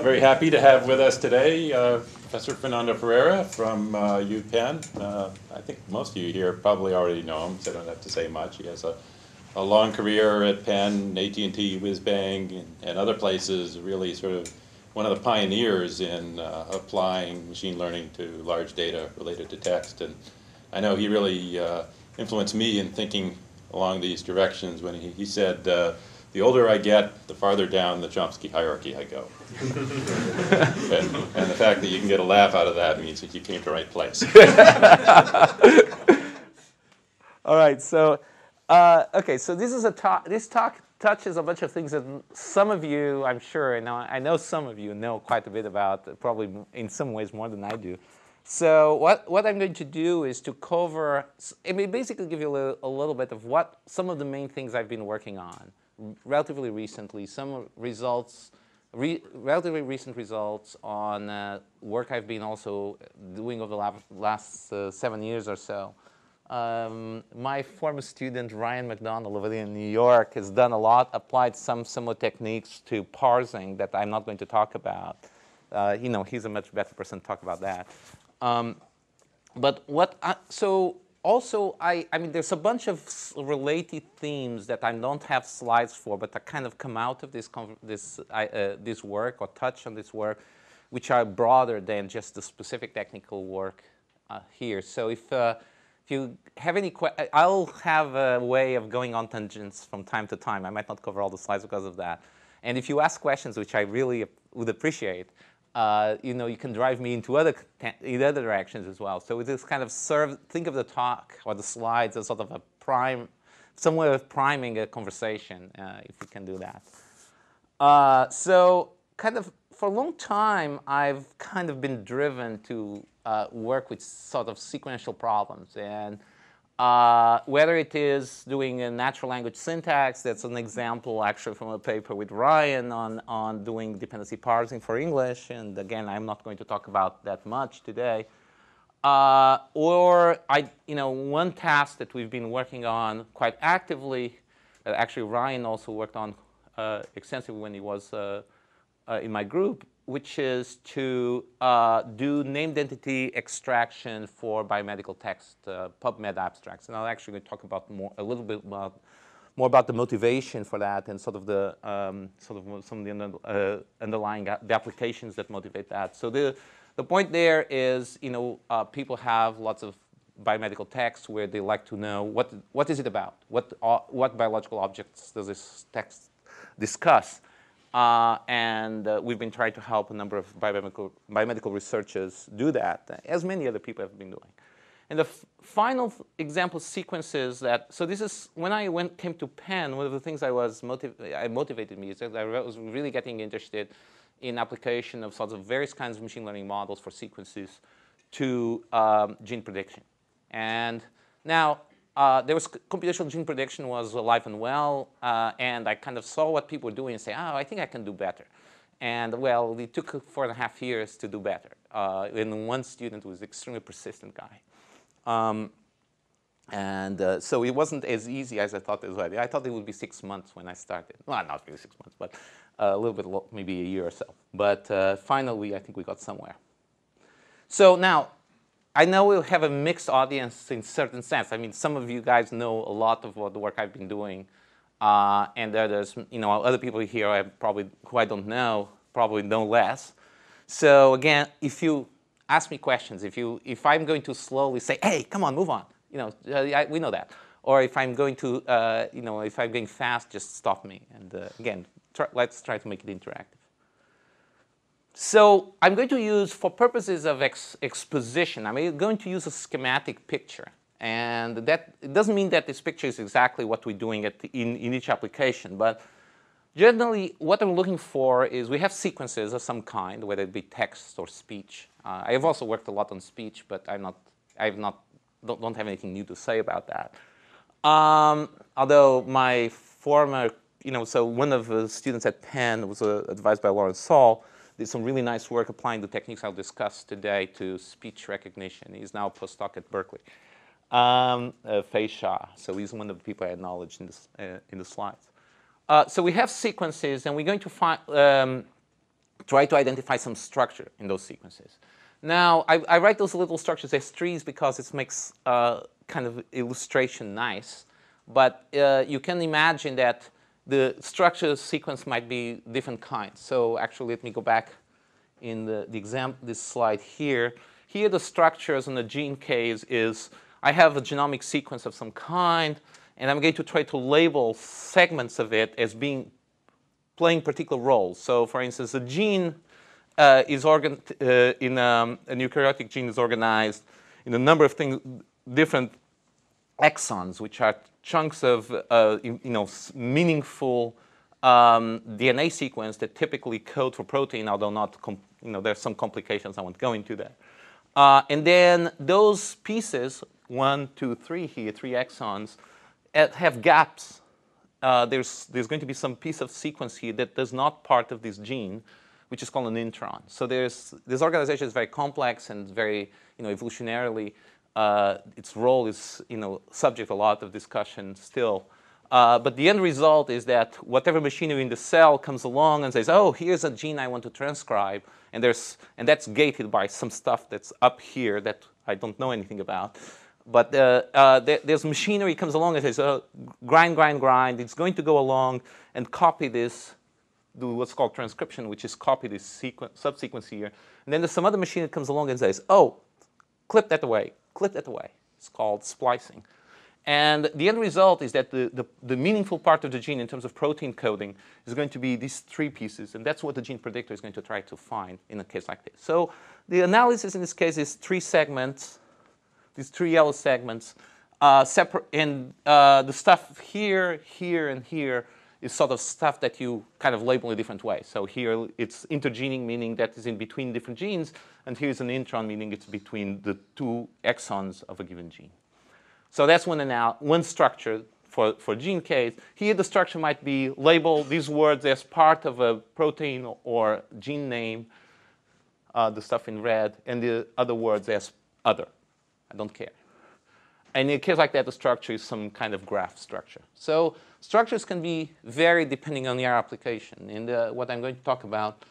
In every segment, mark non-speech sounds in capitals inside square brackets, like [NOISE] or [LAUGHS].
uh, very happy to have with us today uh, Professor Fernando Pereira from uh, UPenn. Uh, I think most of you here probably already know him, so I don't have to say much. He has a, a long career at Penn, AT&T, Whiz-Bang, and, and, other places, really sort of one of the pioneers in uh, applying machine learning to large data related to text. And I know he really uh, influenced me in thinking along these directions when he, he said, the older I get, the farther down the Chomsky hierarchy I go. [LAUGHS] and, and, the fact that you can get a laugh out of that means that you came to the right place. [LAUGHS] All right, so uh, okay, so this is a talk. This talk touches a bunch of things that some of you, I'm sure, and I know some of you know quite a bit about, probably in some ways more than I do. So what, what I'm going to do is to cover, I mean, basically give you a little, a little bit of what some of the main things I've been working on relatively recently, some results, re relatively recent results on uh, work I've been also doing over the last uh, seven years or so. Um, my former student, Ryan McDonald, over there in New York, has done a lot, applied some similar techniques to parsing that I'm not going to talk about. Uh, you know, he's a much better person to talk about that. Um, but what, I, so also, I, I mean, there's a bunch of related themes that I don't have slides for, but that kind of come out of this, this, uh, this work or touch on this work, which are broader than just the specific technical work uh, here. So if, uh, if you have any questions, I'll have a way of going on tangents from time to time. I might not cover all the slides because of that. And if you ask questions, which I really would appreciate, uh, you know, you can drive me into other, in other directions as well. So this kind of serve, think of the talk or the slides as sort of a prime, some way of priming a conversation, uh, if we can do that. Uh, so kind of for a long time, I've kind of been driven to uh, work with sort of sequential problems. And uh, whether it is doing a natural language syntax, that's an example actually from a paper with Ryan on, on doing dependency parsing for English. And again, I'm not going to talk about that much today. Uh, or I, you know, one task that we've been working on quite actively, uh, actually Ryan also worked on uh, extensively when he was uh, uh, in my group, which is to uh, do named entity extraction for biomedical text, uh, PubMed abstracts. And I'll actually talk about more, a little bit about, more about the motivation for that and sort of the um, sort of some of the under, uh, underlying the applications that motivate that. So the the point there is, you know, uh, people have lots of biomedical text where they like to know what what is it about? What uh, what biological objects does this text discuss? Uh, and uh, we've been trying to help a number of biomedical, biomedical researchers do that, as many other people have been doing. And the final example sequences that, so this is, when I went, came to Penn, one of the things I was, motiv I motivated me is that I was really getting interested in application of sorts of various kinds of machine learning models for sequences to um, gene prediction. And now, uh, there was computational gene prediction was alive and well, uh, and I kind of saw what people were doing and say, oh, I think I can do better. And well, it took four and a half years to do better. Uh, and one student was an extremely persistent guy. Um, and uh, so it wasn't as easy as I thought it was. I thought it would be six months when I started. Well, not really six months, but uh, a little bit, maybe a year or so. But uh, finally, I think we got somewhere. So now, I know we'll have a mixed audience in certain sense. I mean, some of you guys know a lot of what the work I've been doing, uh, and there's you know other people here I probably who I don't know probably know less. So again, if you ask me questions, if you if I'm going to slowly say, hey, come on, move on, you know, uh, I, we know that. Or if I'm going to, uh, you know, if I'm going fast, just stop me. And uh, again, try, let's try to make it interactive. So I'm going to use, for purposes of ex exposition, I'm going to use a schematic picture. And that doesn't mean that this picture is exactly what we're doing the, in, in each application, but generally what I'm looking for is we have sequences of some kind, whether it be text or speech. Uh, I have also worked a lot on speech, but I'm not, I've not, don't, don't have anything new to say about that. Um, although my former, you know, so one of the students at Penn was uh, advised by Lawrence Saul, did some really nice work applying the techniques I'll discuss today to speech recognition. He's now a postdoc at Berkeley. Um, uh, Fei Sha, so he's one of the people I acknowledged in, this, uh, in the slides. Uh, so we have sequences, and we're going to find, um, try to identify some structure in those sequences. Now, I, I write those little structures as trees because it makes uh, kind of illustration nice. But uh, you can imagine that the structure sequence might be different kinds. So actually, let me go back in the, the example, this slide here. Here, the structures in the gene case is I have a genomic sequence of some kind, and I'm going to try to label segments of it as being playing particular roles. So, for instance, a gene uh, is organ uh, in um, a eukaryotic gene is organized in a number of things, different exons, which are chunks of uh, you know meaningful um, DNA sequence that typically code for protein, although not you know there's some complications. I won't go into that. Uh, and then those pieces, one, two, three here, three exons, uh, have gaps. Uh, there's there's going to be some piece of sequence here that does not part of this gene, which is called an intron. So there's this organization is very complex and very you know evolutionarily uh, its role is you know, subject a lot of discussion still. Uh, but the end result is that whatever machinery in the cell comes along and says, oh, here's a gene I want to transcribe, and, there's, and that's gated by some stuff that's up here that I don't know anything about. But uh, uh, there, there's machinery comes along and says, oh, grind, grind, grind. It's going to go along and copy this, do what's called transcription, which is copy this sequence, subsequence here. And then there's some other machine that comes along and says, oh, clip that away, clip that away. It's called splicing. And the end result is that the, the, the, meaningful part of the gene in terms of protein coding is going to be these three pieces. And that's what the gene predictor is going to try to find in a case like this. So the analysis in this case is three segments, these three yellow segments. Uh, separate, and uh, the stuff here, here, and here is sort of stuff that you kind of label in a different way. So here it's intergenic, meaning that is in between different genes, and here's an intron, meaning it's between the two exons of a given gene. So that's one, anal one structure for, for gene case. Here the structure might be labeled these words as part of a protein or gene name, uh, the stuff in red, and the other words as other. I don't care. And in a case like that, the structure is some kind of graph structure. So structures can be varied depending on your application. And uh, what I'm going to talk about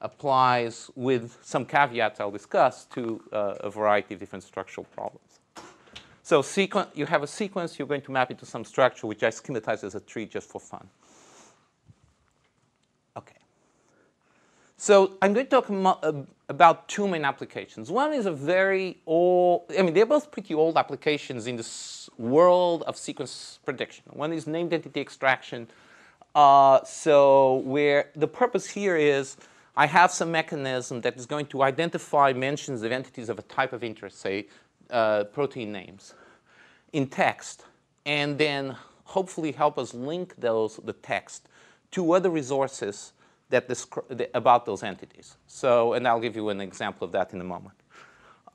applies with some caveats I'll discuss to uh, a variety of different structural problems. So you have a sequence, you're going to map it to some structure, which I schematize as a tree just for fun. So I'm going to talk uh, about two main applications. One is a very old, I mean, they're both pretty old applications in this world of sequence prediction. One is named entity extraction. Uh, so where the purpose here is I have some mechanism that is going to identify mentions of entities of a type of interest, say uh, protein names, in text, and then hopefully help us link those, the text, to other resources that about those entities. So, and I'll give you an example of that in a moment.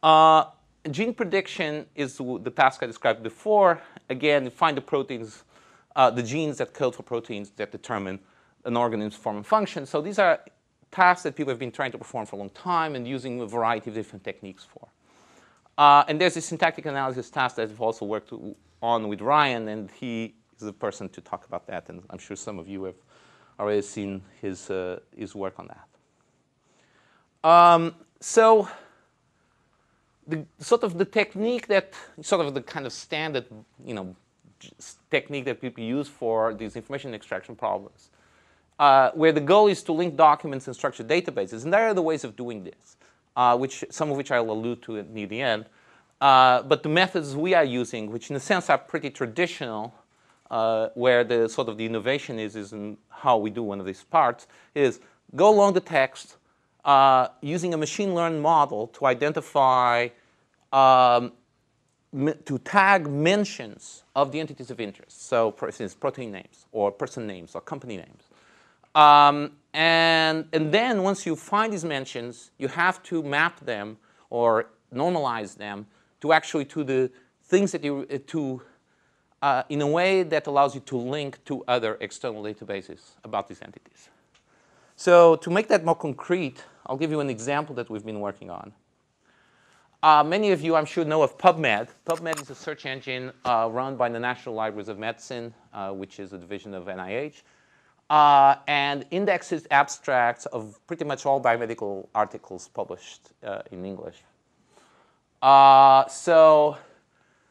Uh, gene prediction is the task I described before. Again, find the proteins, uh, the genes that code for proteins that determine an organism's form and function. So these are tasks that people have been trying to perform for a long time and using a variety of different techniques for. Uh, and there's a syntactic analysis task that I've also worked on with Ryan, and he is the person to talk about that, and I'm sure some of you have already seen his, uh, his work on that. Um, so the sort of the technique that sort of the kind of standard, you know, technique that people use for these information extraction problems, uh, where the goal is to link documents and structured databases. And there are the ways of doing this, uh, which some of which I'll allude to near the end. Uh, but the methods we are using, which in a sense are pretty traditional, uh, where the sort of the innovation is, is in how we do one of these parts, is go along the text uh, using a machine learned model to identify, um, to tag mentions of the entities of interest. So for instance, protein names or person names or company names. Um, and, and then once you find these mentions, you have to map them or normalize them to actually to the things that you, to uh, in a way that allows you to link to other external databases about these entities. So to make that more concrete, I'll give you an example that we've been working on. Uh, many of you, I'm sure, know of PubMed. PubMed is a search engine uh, run by the National Libraries of Medicine, uh, which is a division of NIH. uh, and indexes abstracts of pretty much all biomedical articles published uh, in English. So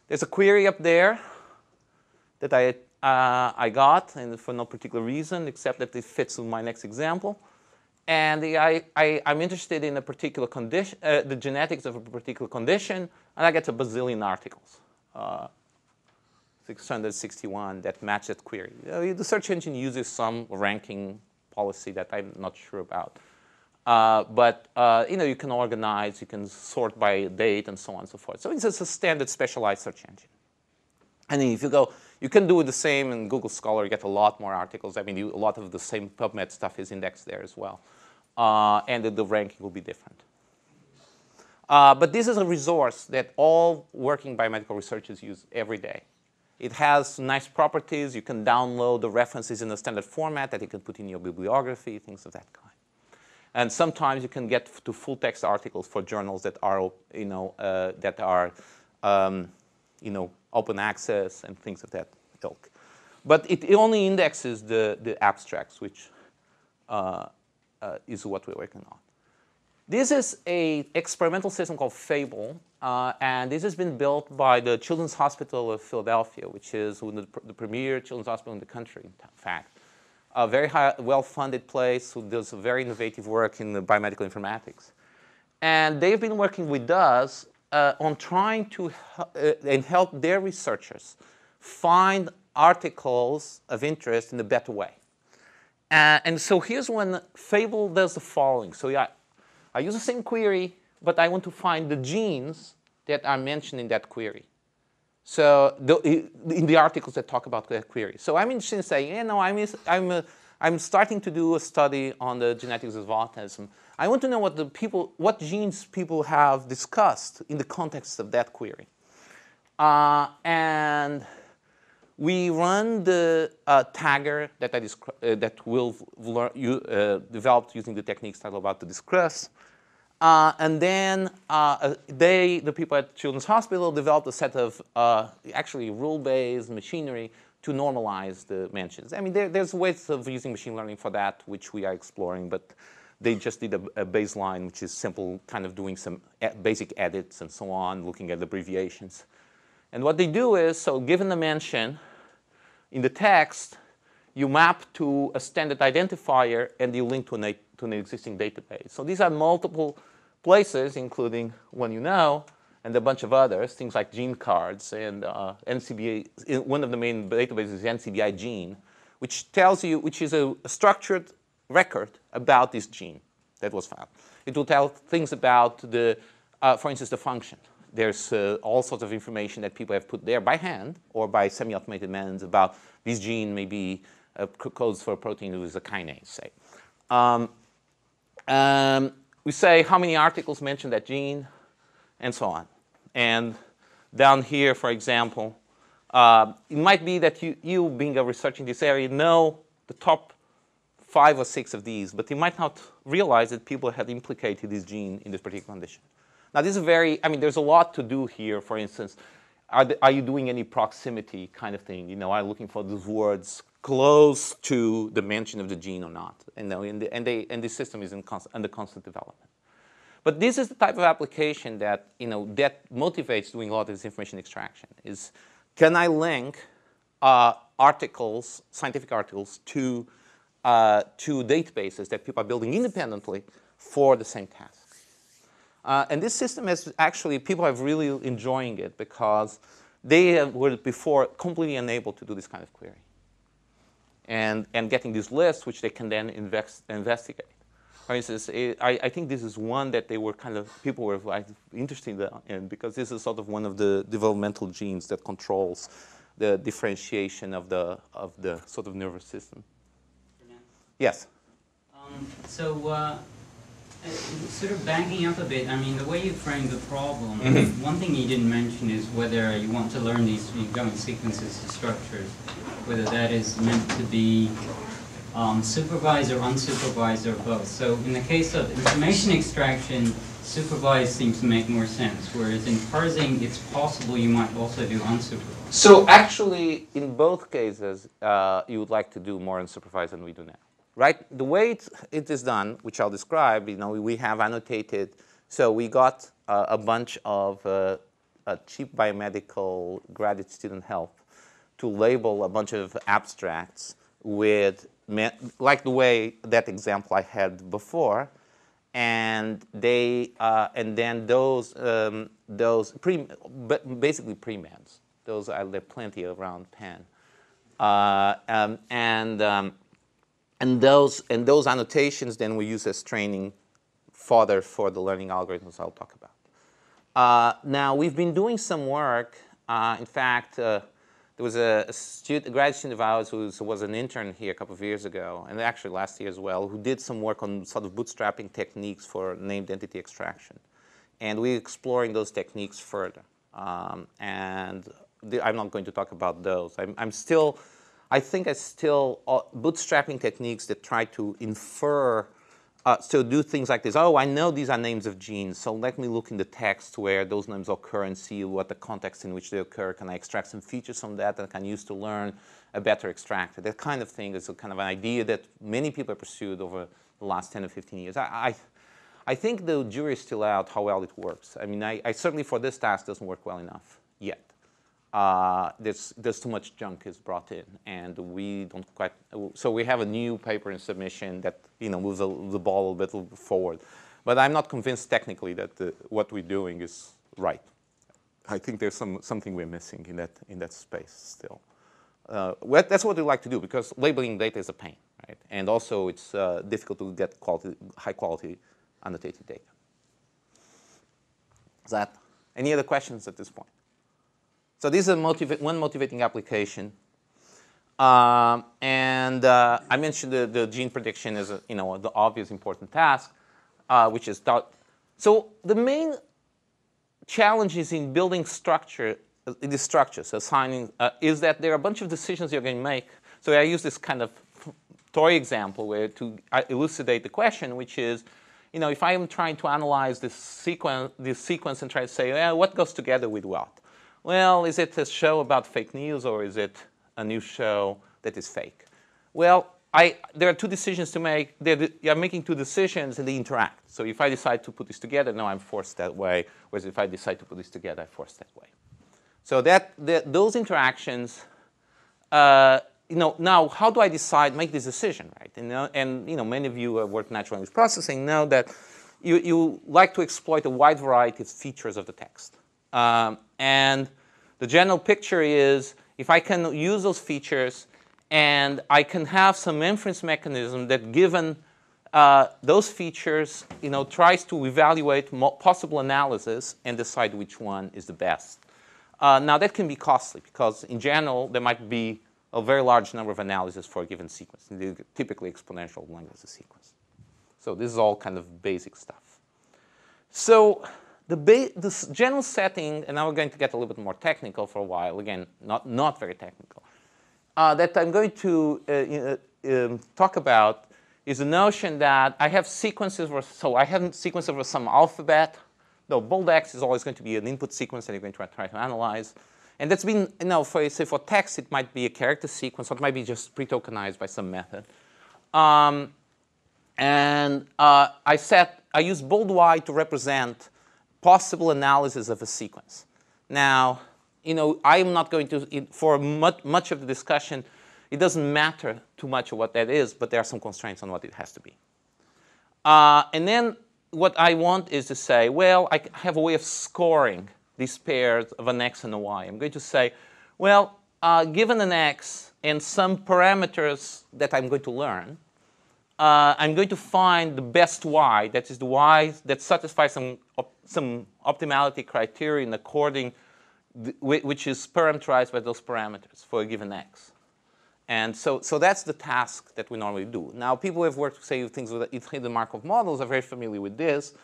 there's a query up there that I, uh, I got, and for no particular reason, except that it fits with my next example. And the, I, I, am interested in a particular condition, uh, the genetics of a particular condition, and I get a bazillion articles. Uh, 661 that match that query. Uh, the search engine uses some ranking policy that I'm not sure about. Uh, but uh, you know, you can organize, you can sort by date, and so on and so forth. So it's just a standard specialized search engine. And if you go, you can do the same in Google Scholar, you get a lot more articles. I mean, you, a lot of the same PubMed stuff is indexed there as well. Uh, and the, the, ranking will be different. Uh, but this is a resource that all working biomedical researchers use every day. It has nice properties. You can download the references in a standard format that you can put in your bibliography, things of that kind. And sometimes you can get to full text articles for journals that are, you know, uh, that are, um, you know, open access and things of that ilk. But it only indexes the, the abstracts, which uh, uh, is what we're working on. This is a experimental system called Fable, uh, and this has been built by the Children's Hospital of Philadelphia, which is the, the premier children's hospital in the country, in fact. A very high, well-funded place who does very innovative work in biomedical informatics. And they've been working with us uh, on trying to uh, and help their researchers find articles of interest in a better way. Uh, and so here's when Fable does the following. So yeah, I use the same query, but I want to find the genes that are mentioned in that query. So the, in the articles that talk about that query. So I'm interested in saying, you know, I'm, I'm, uh, I'm starting to do a study on the genetics of autism. I want to know what the people, what genes people have discussed in the context of that query. Uh, and we run the uh, tagger that I uh, that will you, uh, developed using the techniques I'm about to discuss. Uh, and then uh, they, the people at Children's Hospital, developed a set of actually rule-based machinery to normalize the mentions. I mean, there, there's ways of using machine learning for that, which we are exploring, but they just did a, a baseline, which is simple, kind of doing some basic edits and so on, looking at abbreviations. And what they do is, so given the mention in the text, you map to a standard identifier and you link to an, to an existing database. So these are multiple places, including one you know, and a bunch of others, things like GeneCards and uh, NCBI. One of the main databases is NCBI Gene, which tells you, which is a, structured record about this gene that was found. It will tell things about the, uh, for instance, the function. There's uh, all sorts of information that people have put there by hand or by semi-automated means about this gene may be uh, codes for a protein that is a kinase, say. Um, um, we say how many articles mention that gene, and so on. And down here, for example, uh, it might be that you, you, being a researcher in this area, know the top five or six of these, but you might not realize that people had implicated this gene in this particular condition. Now, this is very, I mean, there's a lot to do here. For instance, are, the, are you doing any proximity kind of thing? You know, are you looking for those words close to the mention of the gene or not. And, the, and, they, and the system is in under constant development. But this is the type of application that, you know, that motivates doing a lot of this information extraction is can I link uh, articles, scientific articles, to, uh, to databases that people are building independently for the same task. Uh, and this system is actually, people are really enjoying it because they were before completely unable to do this kind of query and, and getting these lists, which they can then invest, investigate. For instance, it, I, I think this is one that they were kind of, people were like interested in because this is sort of one of the developmental genes that controls the differentiation of the, of the sort of nervous system. Yes? Um, so uh, uh, sort of backing up a bit, I mean, the way you framed the problem, mm -hmm. one thing you didn't mention is whether you want to learn these going sequences and structures, whether that is meant to be um, supervised or unsupervised or both. So in the case of information extraction, supervised seems to make more sense, whereas in parsing, it's possible you might also do unsupervised. So actually, in both cases, uh, you would like to do more unsupervised than we do now, right? The way it, it is done, which I'll describe, you know, we have annotated. So we got uh, a bunch of uh, cheap biomedical graduate student help to label a bunch of abstracts with, like the way that example I had before, and they uh, and then those um, those pre, basically pre-meds those are there plenty around Penn. Uh, um, and, um, and, those, and those annotations then we use as training fodder for the learning algorithms I'll talk about. Uh, now, we've been doing some work. Uh, in fact, uh, there was a, a, student, a student of ours who was an intern here a couple of years ago, and actually last year as well, who did some work on sort of bootstrapping techniques for named entity extraction. And we're exploring those techniques further. Um, and I'm not going to talk about those. I'm, I'm still, I think I still, uh, bootstrapping techniques that try to infer, uh, so do things like this. Oh, I know these are names of genes, so let me look in the text where those names occur and see what the context in which they occur. Can I extract some features from that that I can use to learn a better extractor? That kind of thing is a kind of an idea that many people have pursued over the last 10 or 15 years. I, I, I think the jury is still out how well it works. I mean, I, I certainly for this task doesn't work well enough yet uh, there's, there's too much junk is brought in, and we don't quite. So we have a new paper in submission that you know moves the, the ball a little forward, but I'm not convinced technically that the, what we're doing is right. I think there's some something we're missing in that in that space still. Uh, that's what we like to do because labeling data is a pain, right? And also it's uh, difficult to get quality, high quality annotated data. Is that any other questions at this point? So this is motiva one motivating application. Um, and uh, I mentioned the, the, gene prediction is a, you know, the obvious important task, uh, which is thought. So the main challenges in building structure, uh, the structures, assigning, uh, is that there are a bunch of decisions you're going to make. So I use this kind of toy example where to uh, elucidate the question, which is, you know, if I am trying to analyze this sequence, this sequence and try to say, well, what goes together with what? Well, is it a show about fake news or is it a new show that is fake? Well, I, there are two decisions to make. You're making two decisions and they interact. So if I decide to put this together, now I'm forced that way. Whereas if I decide to put this together, I'm forced that way. So that, that those interactions, uh, you know, now how do I decide, make this decision, right? And, uh, and you know, many of you who worked natural language processing know that you, you like to exploit a wide variety of features of the text. Um, and the general picture is if I can use those features and I can have some inference mechanism that given uh, those features, you know, tries to evaluate possible analysis and decide which one is the best. Uh, now that can be costly because in general there might be a very large number of analyses for a given sequence, typically exponential length of the sequence. So this is all kind of basic stuff. So the, the general setting, and now we're going to get a little bit more technical for a while, again, not, not very technical, uh, that I'm going to uh, um, talk about is the notion that I have sequences, where, so I have sequences over some alphabet. No, bold X is always going to be an input sequence that you're going to try to analyze. And that's been, you know, for, say for text, it might be a character sequence, or it might be just pre-tokenized by some method. Um, and uh, I set, I use bold Y to represent possible analysis of a sequence. Now, you know, I'm not going to, for much, much of the discussion, it doesn't matter too much what that is, but there are some constraints on what it has to be. Uh, and then what I want is to say, well, I have a way of scoring these pairs of an x and a y. I'm going to say, well, uh, given an x and some parameters that I'm going to learn, uh, I'm going to find the best y, that is the y that satisfies some, some optimality criterion according, which is parameterized by those parameters for a given x. And so, so that's the task that we normally do. Now, people who have worked, say, things with hidden Markov models are very familiar with this.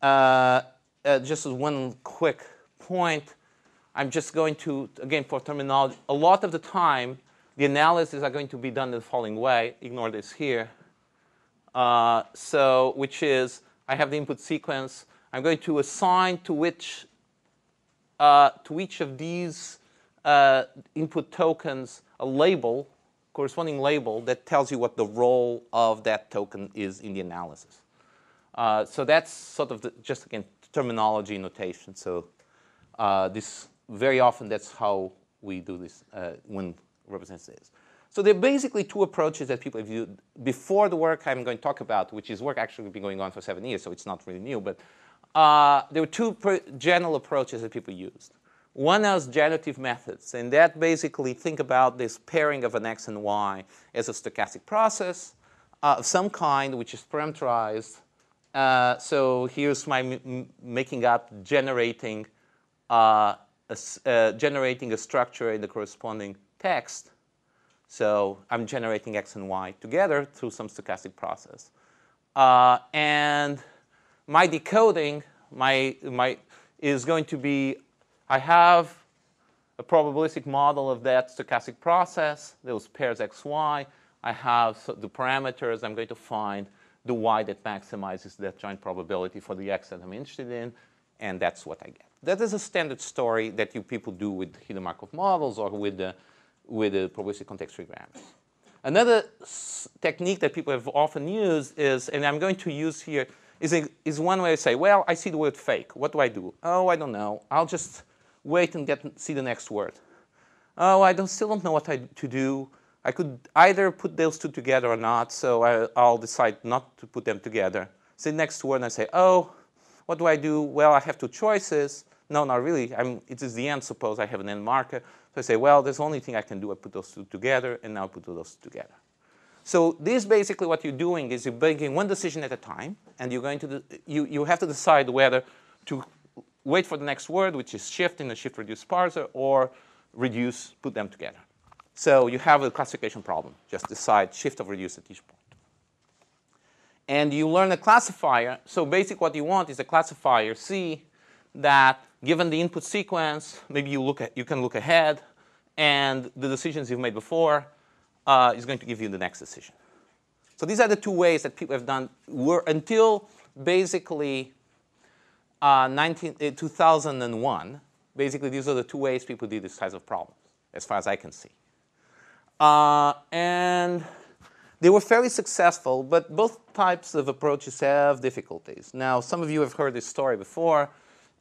Uh, uh, just as one quick point, I'm just going to, again, for terminology, a lot of the time, the analyses are going to be done in the following way. Ignore this here. Uh, so, which is, I have the input sequence. I'm going to assign to which, uh, to each of these uh, input tokens a label, corresponding label that tells you what the role of that token is in the analysis. Uh, so that's sort of the, just again terminology notation. So uh, this very often that's how we do this uh, when represents this. So there are basically two approaches that people have used before the work I'm going to talk about, which is work actually been going on for seven years, so it's not really new. But uh, there were two general approaches that people used. One is generative methods, and that basically think about this pairing of an x and y as a stochastic process uh, of some kind, which is parameterized. Uh, so here's my making up generating uh, a, uh, generating a structure in the corresponding text so I'm generating x and y together through some stochastic process. Uh, and my decoding my, my, is going to be, I have a probabilistic model of that stochastic process, those pairs x, y. I have the parameters. I'm going to find the y that maximizes that joint probability for the x that I'm interested in, and that's what I get. That is a standard story that you people do with hidden Markov models or with the with the probabilistic context-free grammars. Another technique that people have often used is, and I'm going to use here, is, a, is one way to say, well, I see the word fake. What do I do? Oh, I don't know. I'll just wait and get see the next word. Oh, I don't, still don't know what I, to do. I could either put those two together or not, so I, will decide not to put them together. Say the next word I say, oh, what do I do? Well, I have two choices. No, not really. I'm, it is the end, suppose I have an end marker. So I say, well, there's the only thing I can do. I put those two together, and now put those together. So this basically what you're doing is you're making one decision at a time, and you're going to you, you have to decide whether to wait for the next word, which is shift in the shift reduce parser, or reduce, put them together. So you have a classification problem. Just decide shift or reduce at each point. And you learn a classifier. So basically what you want is a classifier C that given the input sequence, maybe you, look at, you can look ahead, and the decisions you've made before uh, is going to give you the next decision. So these are the two ways that people have done were until basically uh, 19, uh, 2001. Basically, these are the two ways people did this type of problems, as far as I can see. Uh, and they were fairly successful, but both types of approaches have difficulties. Now, some of you have heard this story before.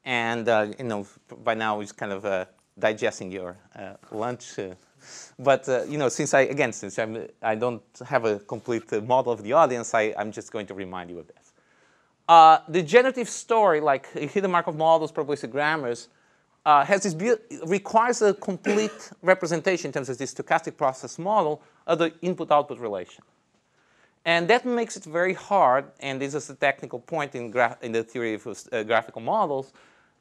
And uh, you know, by now he's kind of uh, digesting your uh, lunch. Uh, but uh, you know, since I again, since I'm, I don't have a complete uh, model of the audience, I, I'm just going to remind you of this. the generative story, like hidden Markov models, probabilistic grammars, has this requires a complete [LAUGHS] representation in terms of this stochastic process model of the input-output relation. And that makes it very hard, and this is a technical point in, in the theory of uh, graphical models,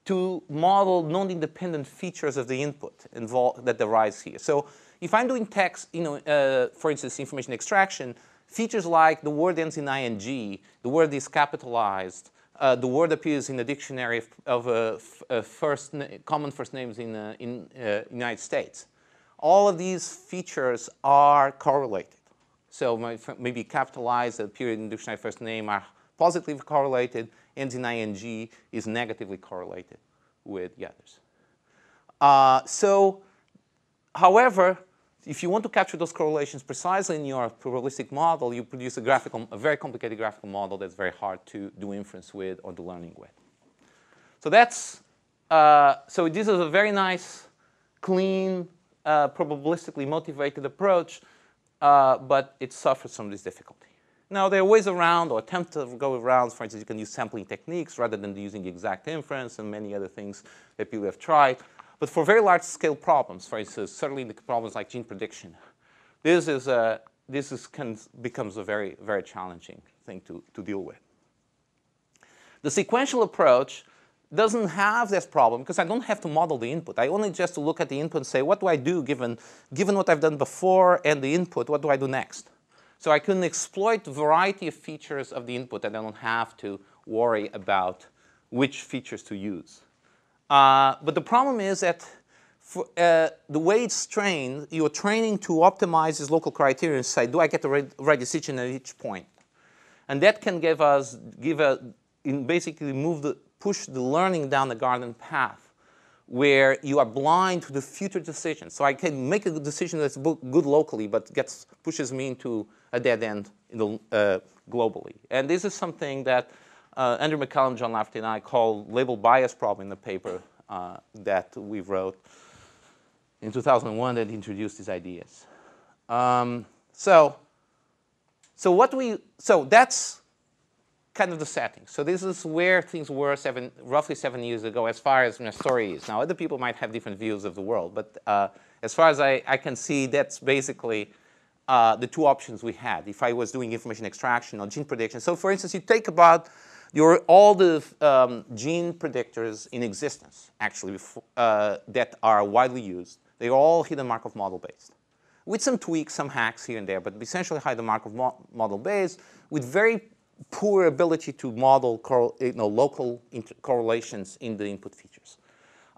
to model non-independent features of the input involved that arise here. So if I'm doing text, you know, uh, for instance, information extraction, features like the word ends in ing, the word is capitalized, uh, the word appears in the dictionary of, of uh, first common first names in uh, in uh, United States. All of these features are correlated. So maybe capitalized appear in the dictionary first name are positively correlated, ends in ing is negatively correlated with the others. Uh, so, however, if you want to capture those correlations precisely in your probabilistic model, you produce a graphical, a very complicated graphical model that's very hard to do inference with or do learning with. So that's, uh, so this is a very nice, clean, uh, probabilistically motivated approach, uh, but it suffers from this difficulty. Now, there are ways around or attempt to go around. For instance, you can use sampling techniques rather than using exact inference and many other things that people have tried. But for very large scale problems, for instance, certainly the problems like gene prediction, this is a, this is can, becomes a very, very challenging thing to, to deal with. The sequential approach doesn't have this problem because I don't have to model the input. I only just look at the input and say, what do I do given, given what I've done before and the input, what do I do next? So I can exploit a variety of features of the input and I don't have to worry about which features to use. Uh, but the problem is that for, uh, the way it's trained, you're training to optimize this local criteria and say, do I get the right, right decision at each point? And that can give us, give a, basically move the, push the learning down the garden path where you are blind to the future decision. So I can make a decision that's good locally, but gets pushes me into a dead end in the, uh, globally. And this is something that uh, Andrew McCallum, John Lafferty, and I call label bias problem in the paper uh, that we wrote in 2001 that introduced these ideas. Um, so, so what we so that's kind of the setting. So this is where things were seven, roughly seven years ago, as far as my story is. Now, other people might have different views of the world, but uh, as far as I, I, can see, that's basically uh, the two options we had. If I was doing information extraction or gene prediction. So, for instance, you take about your all the um, gene predictors in existence, actually, uh, that are widely used. They're all hidden Markov model based, with some tweaks, some hacks here and there, but essentially hidden Markov mo model based with very poor ability to model you know, local correlations in the input features.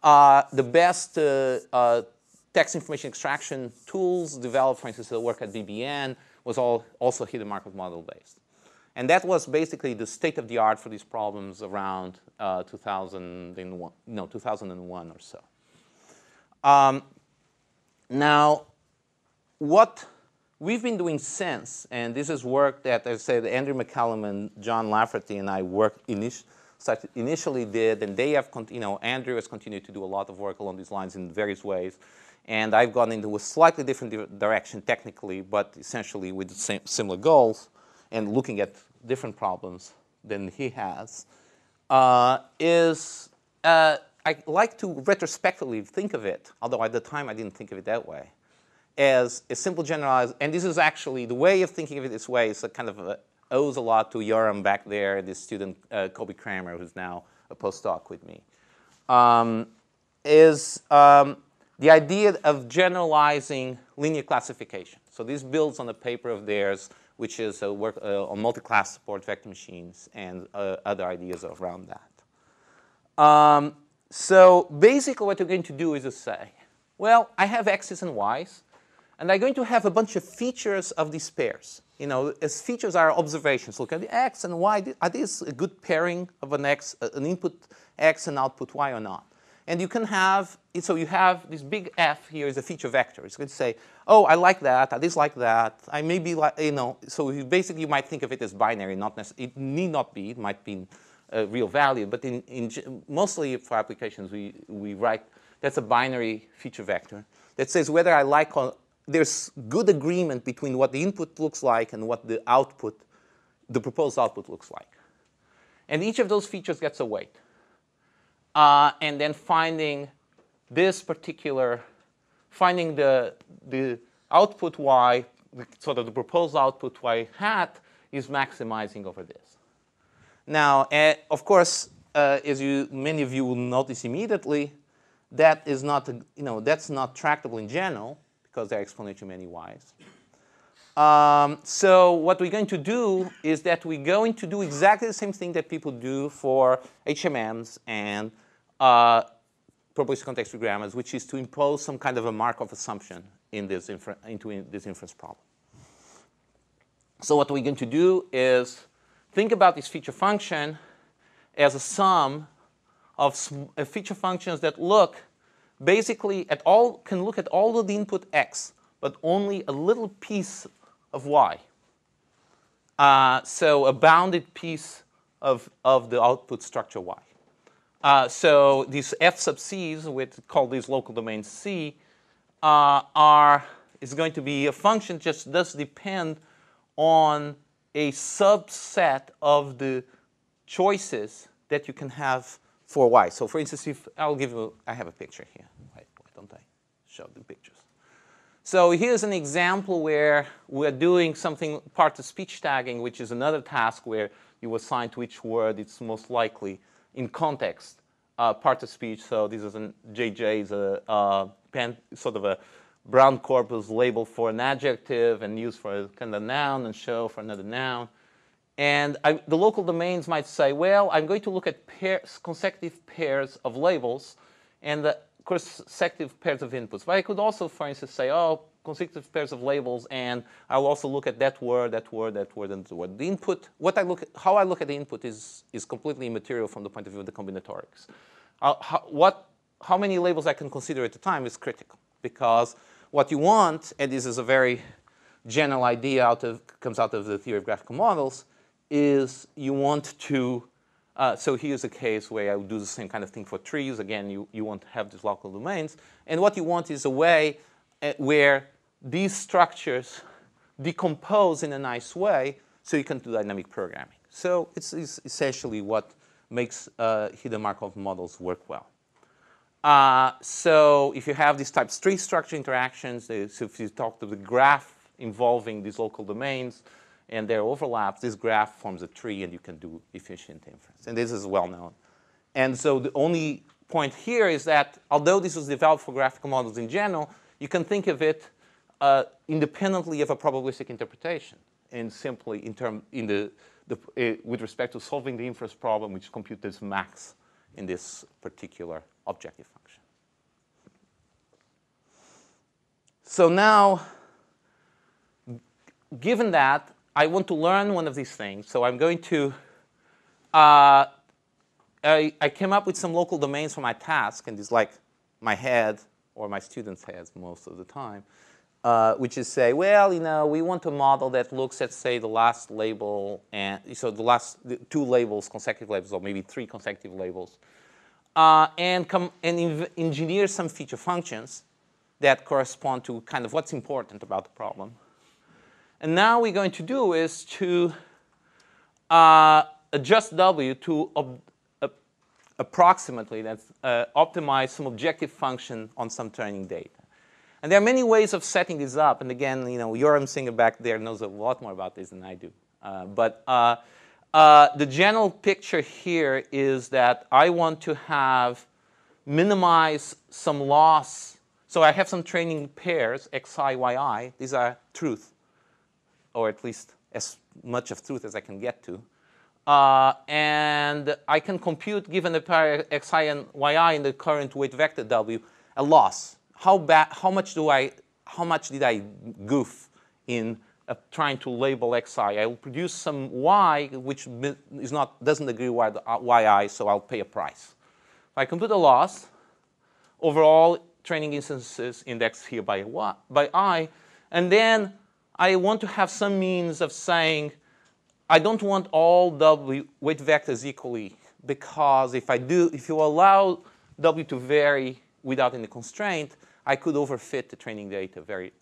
Uh, the best uh, uh, text information extraction tools developed, for instance, the work at BBN, was all also hidden Markov model based. And that was basically the state of the art for these problems around uh, 2001, no, 2001 or so. Um, now, what we've been doing since, and this is work that, as I said, Andrew McCallum and John Lafferty and I worked init initially did, and they have, you know, Andrew has continued to do a lot of work along these lines in various ways, and I've gone into a slightly different di direction technically, but essentially with the same, similar goals, and looking at different problems than he has, uh, is uh, I like to retrospectively think of it, although at the time I didn't think of it that way as a simple generalized, and this is actually the way of thinking of it this way is a kind of a, owes a lot to Yoram back there, this student uh, Koby Crammer, who's now a postdoc with me, um, is um, the idea of generalizing linear classification. So this builds on a paper of theirs, which is a work uh, on multi-class support vector machines and uh, other ideas around that. Um, so basically what we're going to do is to say, well, I have x's and y's. And I'm going to have a bunch of features of these pairs. You know, as features are observations. Look at the x and y. Are these a good pairing of an x, an input x and output y or not? And you can have, so you have this big F here is a feature vector. It's going to say, oh, I like that, I dislike that. I may be like, you know, so you basically you might think of it as binary, not necessarily, it need not be, it might be a real value, but in, in mostly for applications we, we write, that's a binary feature vector that says whether I like or there's good agreement between what the input looks like and what the output, the proposed output looks like. And each of those features gets a weight. Uh, and then finding this particular, finding the, the output y, sort of the proposed output y hat is maximizing over this. Now, uh, of course, uh, as you, many of you will notice immediately, that is not, you know, that's not tractable in general because they're exponential many y's. Um, so what we're going to do is that we're going to do exactly the same thing that people do for HMMs and uh, probabilistic context grammars, which is to impose some kind of a Markov assumption in this into in this inference problem. So what we're going to do is think about this feature function as a sum of feature functions that look basically at all can look at all of the input x, but only a little piece of y. Uh, so a bounded piece of, of the output structure y. Uh, so these f sub c's, we call these local domains c, uh, are is going to be a function just does depend on a subset of the choices that you can have for y. So for instance, if I'll give you, I have a picture here. Why, why don't I show the pictures? So here's an example where we're doing something part of speech tagging, which is another task where you assign to each word it's most likely in context uh, part of speech. So this is a JJ is a uh, Penn, sort of a brown corpus label for an adjective and used for a kind of noun and show for another noun. And I, the local domains might say, well, I'm going to look at pairs, consecutive pairs of labels and the consecutive pairs of inputs. But I could also, for instance, say, oh, consecutive pairs of labels, and I'll also look at that word, that word, that word, and that word. The input, what I look at, how I look at the input is, is completely immaterial from the point of view of the combinatorics. Uh, how, what how many labels I can consider at a time is critical because what you want, and this is a very general idea out of comes out of the theory of graphical models, is you want to. Uh, so here's a case where I would do the same kind of thing for trees. Again, you, you want to have these local domains. And what you want is a way uh, where these structures decompose in a nice way so you can do dynamic programming. So it's, it's essentially what makes uh, hidden Markov models work well. Uh, so if you have these types tree structure interactions, so if you talk to the graph involving these local domains and their overlaps, this graph forms a tree and you can do efficient inference. And this is well known. And so the only point here is that although this was developed for graphical models in general, you can think of it uh, independently of a probabilistic interpretation and simply in term in the, the uh, with respect to solving the inference problem, which compute this max in this particular objective function. So now, given that, I want to learn one of these things. So I'm going to, uh, I, I came up with some local domains for my task, and it's like my head or my students' heads most of the time, uh, which is say, well, you know, we want a model that looks at, say, the last label, and so the last the two labels, consecutive labels, or maybe three consecutive labels, uh, and, come, and engineer some feature functions that correspond to kind of what's important about the problem. And now we're going to do is to uh, adjust W to uh, approximately that's, uh, optimize some objective function on some training data. And there are many ways of setting this up. And again, you know, Yoram Singer back there knows a lot more about this than I do. Uh, but uh, uh, the general picture here is that I want to have minimize some loss. So I have some training pairs, xi, yi. These are truth, or at least as much of truth as I can get to. Uh, and I can compute, given the pair xi and yi in the current weight vector w, a loss. How, bad, how much do I, how much did I goof in uh, trying to label xi. I will produce some y which is not, doesn't agree with yi, so I'll pay a price. If I compute a loss, overall training instances indexed here by, y, by i, and then I want to have some means of saying I don't want all w weight vectors equally because if I do, if you allow w to vary without any constraint, I could overfit the training data very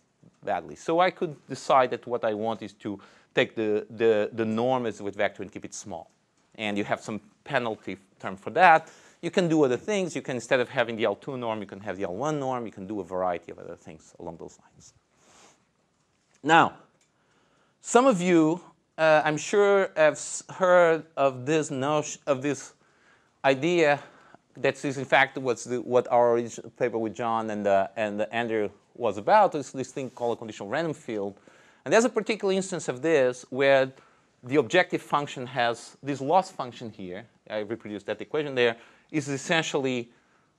badly. So I could decide that what I want is to take the, the, the norm as weight vector and keep it small. And you have some penalty term for that. You can do other things. You can, instead of having the L2 norm, you can have the L1 norm. You can do a variety of other things along those lines. Now, some of you, uh, I'm sure, have heard of this notion, of this idea that is in fact what's the, what our paper with John and, uh, and Andrew was about is this thing called a conditional random field. And there's a particular instance of this where the objective function has this loss function here. I reproduced that equation there is essentially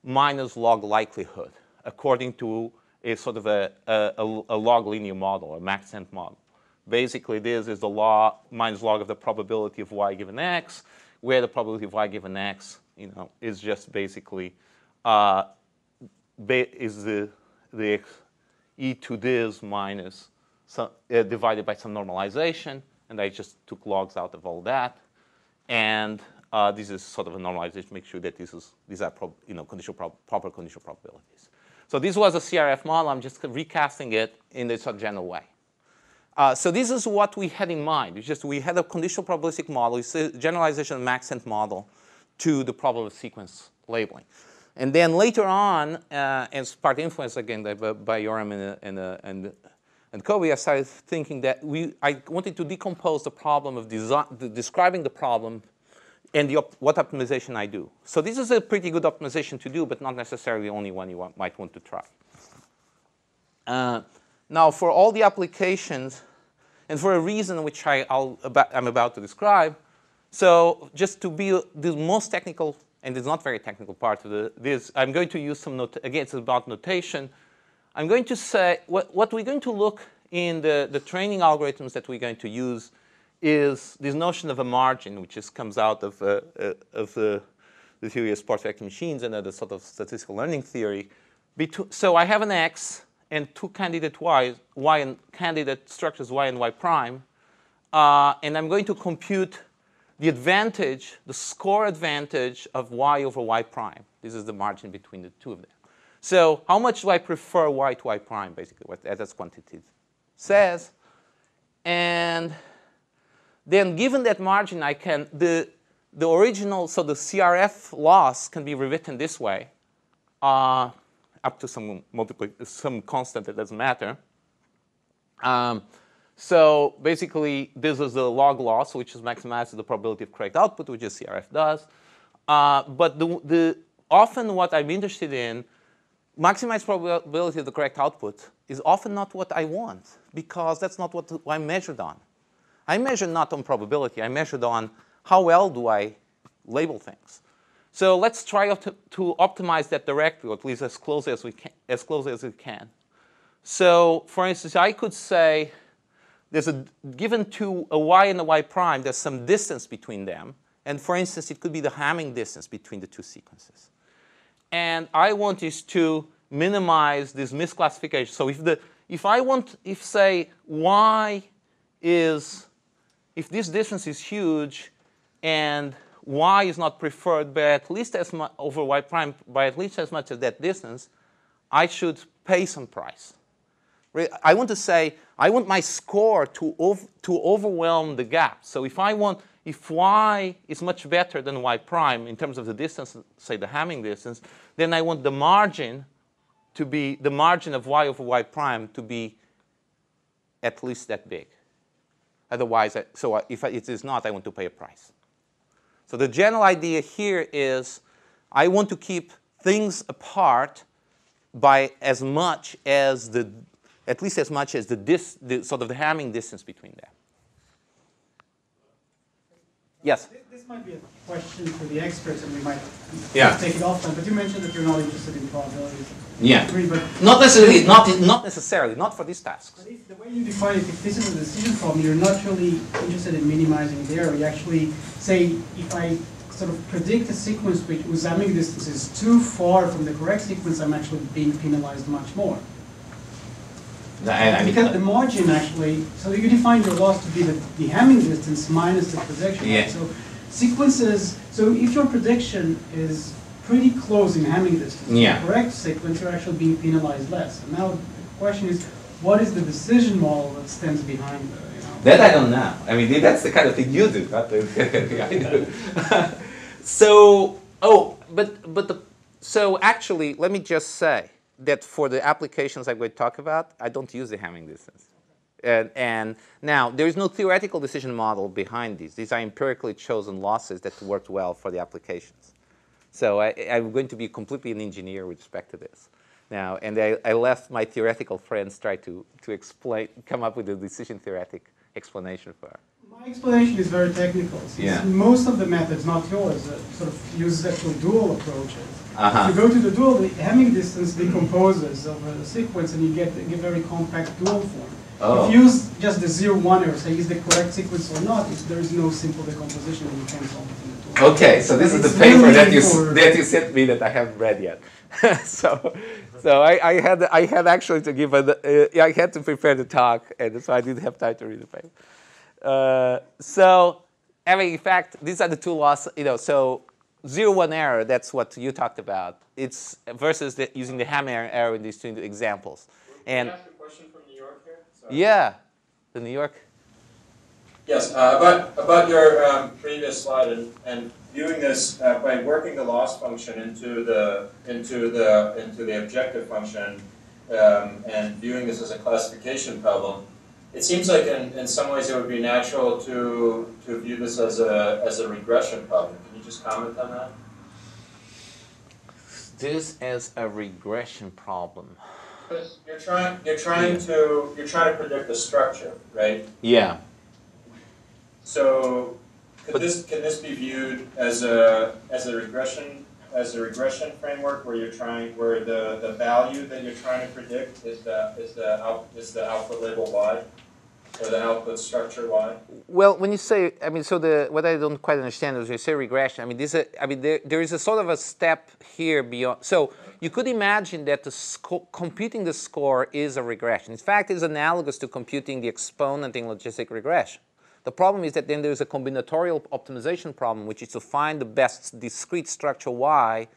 minus log likelihood according to a sort of a, a, a log linear model, a maxent model. Basically, this is the law minus log of the probability of y given x, where the probability of y given x, you know, is just basically uh, is the the e to this minus some, uh, divided by some normalization, and I just took logs out of all that. And uh, this is sort of a normalization, make sure that this is, these are you know, conditional prob proper conditional probabilities. So this was a CRF model. I'm just recasting it in this general way. Uh, so this is what we had in mind. It's just we had a conditional probabilistic model. It's a generalization of Maxent model to the problem of sequence labeling. And then later on, uh, as part influenced again by, Yoram and, and, uh, and, and Koby, I started thinking that we, I wanted to decompose the problem of describing the problem and op what optimization I do. So this is a pretty good optimization to do, but not necessarily only one you want, might want to try. Uh, now, for all the applications, and for a reason which I, will about, I'm about to describe, so just to be the most technical and it's not very technical part of the, this. I'm going to use some, again, it's about notation. I'm going to say, what, what we're going to look in the, the training algorithms that we're going to use is this notion of a margin, which just comes out of, uh, uh, of uh, the theory of support vector machines and the sort of statistical learning theory. So I have an x and two candidate y's, y and candidate structures y and y prime, uh, and I'm going to compute the advantage, the score advantage of y over y prime. This is the margin between the two of them. So how much do I prefer y to y prime, basically, what that quantity says. And then given that margin, I can, the, the original, so the CRF loss can be rewritten this way, uh, up to some multiple, some constant that doesn't matter. Um, so basically, this is the log loss, which is maximizes the probability of correct output, which is CRF does. Uh, but the, the, often what I'm interested in, maximize probability of the correct output, is often not what I want, because that's not what I measured on. I measure not on probability, I measured on how well do I label things. So let's try to, to optimize that directly, or at least as close as we can. As close as we can. So for instance, I could say, there's a given to a y and a y prime, there's some distance between them. And for instance, it could be the Hamming distance between the two sequences. And I want is to minimize this misclassification. So if the if I want if say y is if this distance is huge and y is not preferred by at least as much over y prime by at least as much as that distance, I should pay some price. I want to say, I want my score to, ov to overwhelm the gap. So if I want, if y is much better than y prime in terms of the distance, say the Hamming distance, then I want the margin to be, the margin of y over y prime to be at least that big. Otherwise, so if it is not, I want to pay a price. So the general idea here is I want to keep things apart by as much as the at least as much as the, dis, the sort of the Hamming distance between them. Yes? This might be a question for the experts, and we might yeah. take it offline, but you mentioned that you're not interested in probabilities. Yeah. Agree, but not necessarily, not, not necessarily, not for these tasks. But if the way you define it, if this is a decision problem, you're not really interested in minimizing the error. You actually say, if I sort of predict a sequence which whose Hamming distance is too far from the correct sequence, I'm actually being penalized much more. I, I mean, because uh, the margin actually, so you define your loss to be the, the Hamming distance minus the projection. Yeah. So sequences, so if your prediction is pretty close in Hamming distance, yeah. the correct sequence, you're actually being penalized less. And now the question is, what is the decision model that stands behind the, you know? That I don't know. I mean, that's the kind of thing you do, not the thing [LAUGHS] I do. [LAUGHS] so, oh, but, but the, so actually, let me just say, that for the applications I'm going to talk about, I don't use the Hamming distance. And, and, now, there is no theoretical decision model behind these. These are empirically chosen losses that worked well for the applications. So I, am going to be completely an engineer with respect to this. Now, and I, I left my theoretical friends try to, to explain, come up with a decision theoretic explanation for it. My explanation is very technical. yeah. Most of the methods, not yours, uh, sort of uses actual dual approaches. Uh-huh. If you go to the dual, the Hamming distance decomposes over the sequence and you get, get very compact dual form. Oh. If you use just the zero one error, say is the correct sequence or not, if there is no simple decomposition you can solve it in the dual. Okay, so this It's is the paper that you that you sent me that I haven't read yet. [LAUGHS] so, so I, I had I had actually to give a uh, I had to prepare the talk, and so I didn't have time to read the paper. Uh, so, I mean, in fact, these are the two loss. You know, so zero one error. That's what you talked about. It's versus the, using the Hamming error in these two examples. And yeah, the New York. Yes, uh, about, about your um, previous slide and, and viewing this uh, by working the loss function into the, into the, into the objective function um, and viewing this as a classification problem, it seems like in, in some ways it would be natural to, to view this as a, as a regression problem. Can you just comment on that? This is a regression problem. Because you're trying, you're trying to, you're trying to predict the structure, right? Yeah. So, could But- this, can this be viewed as a, as a regression, as a regression framework where you're trying, where the, the value that you're trying to predict is the, is the out, is the output label y? or the output structure Y? Well, when you say, I mean, so the what I don't quite understand is when you say regression. I mean, this, I mean, there, there is a sort of a step here beyond. So you could imagine that the computing the score is a regression. In fact, it's analogous to computing the exponent in logistic regression. The problem is that then there's a combinatorial optimization problem, which is to find the best discrete structure y,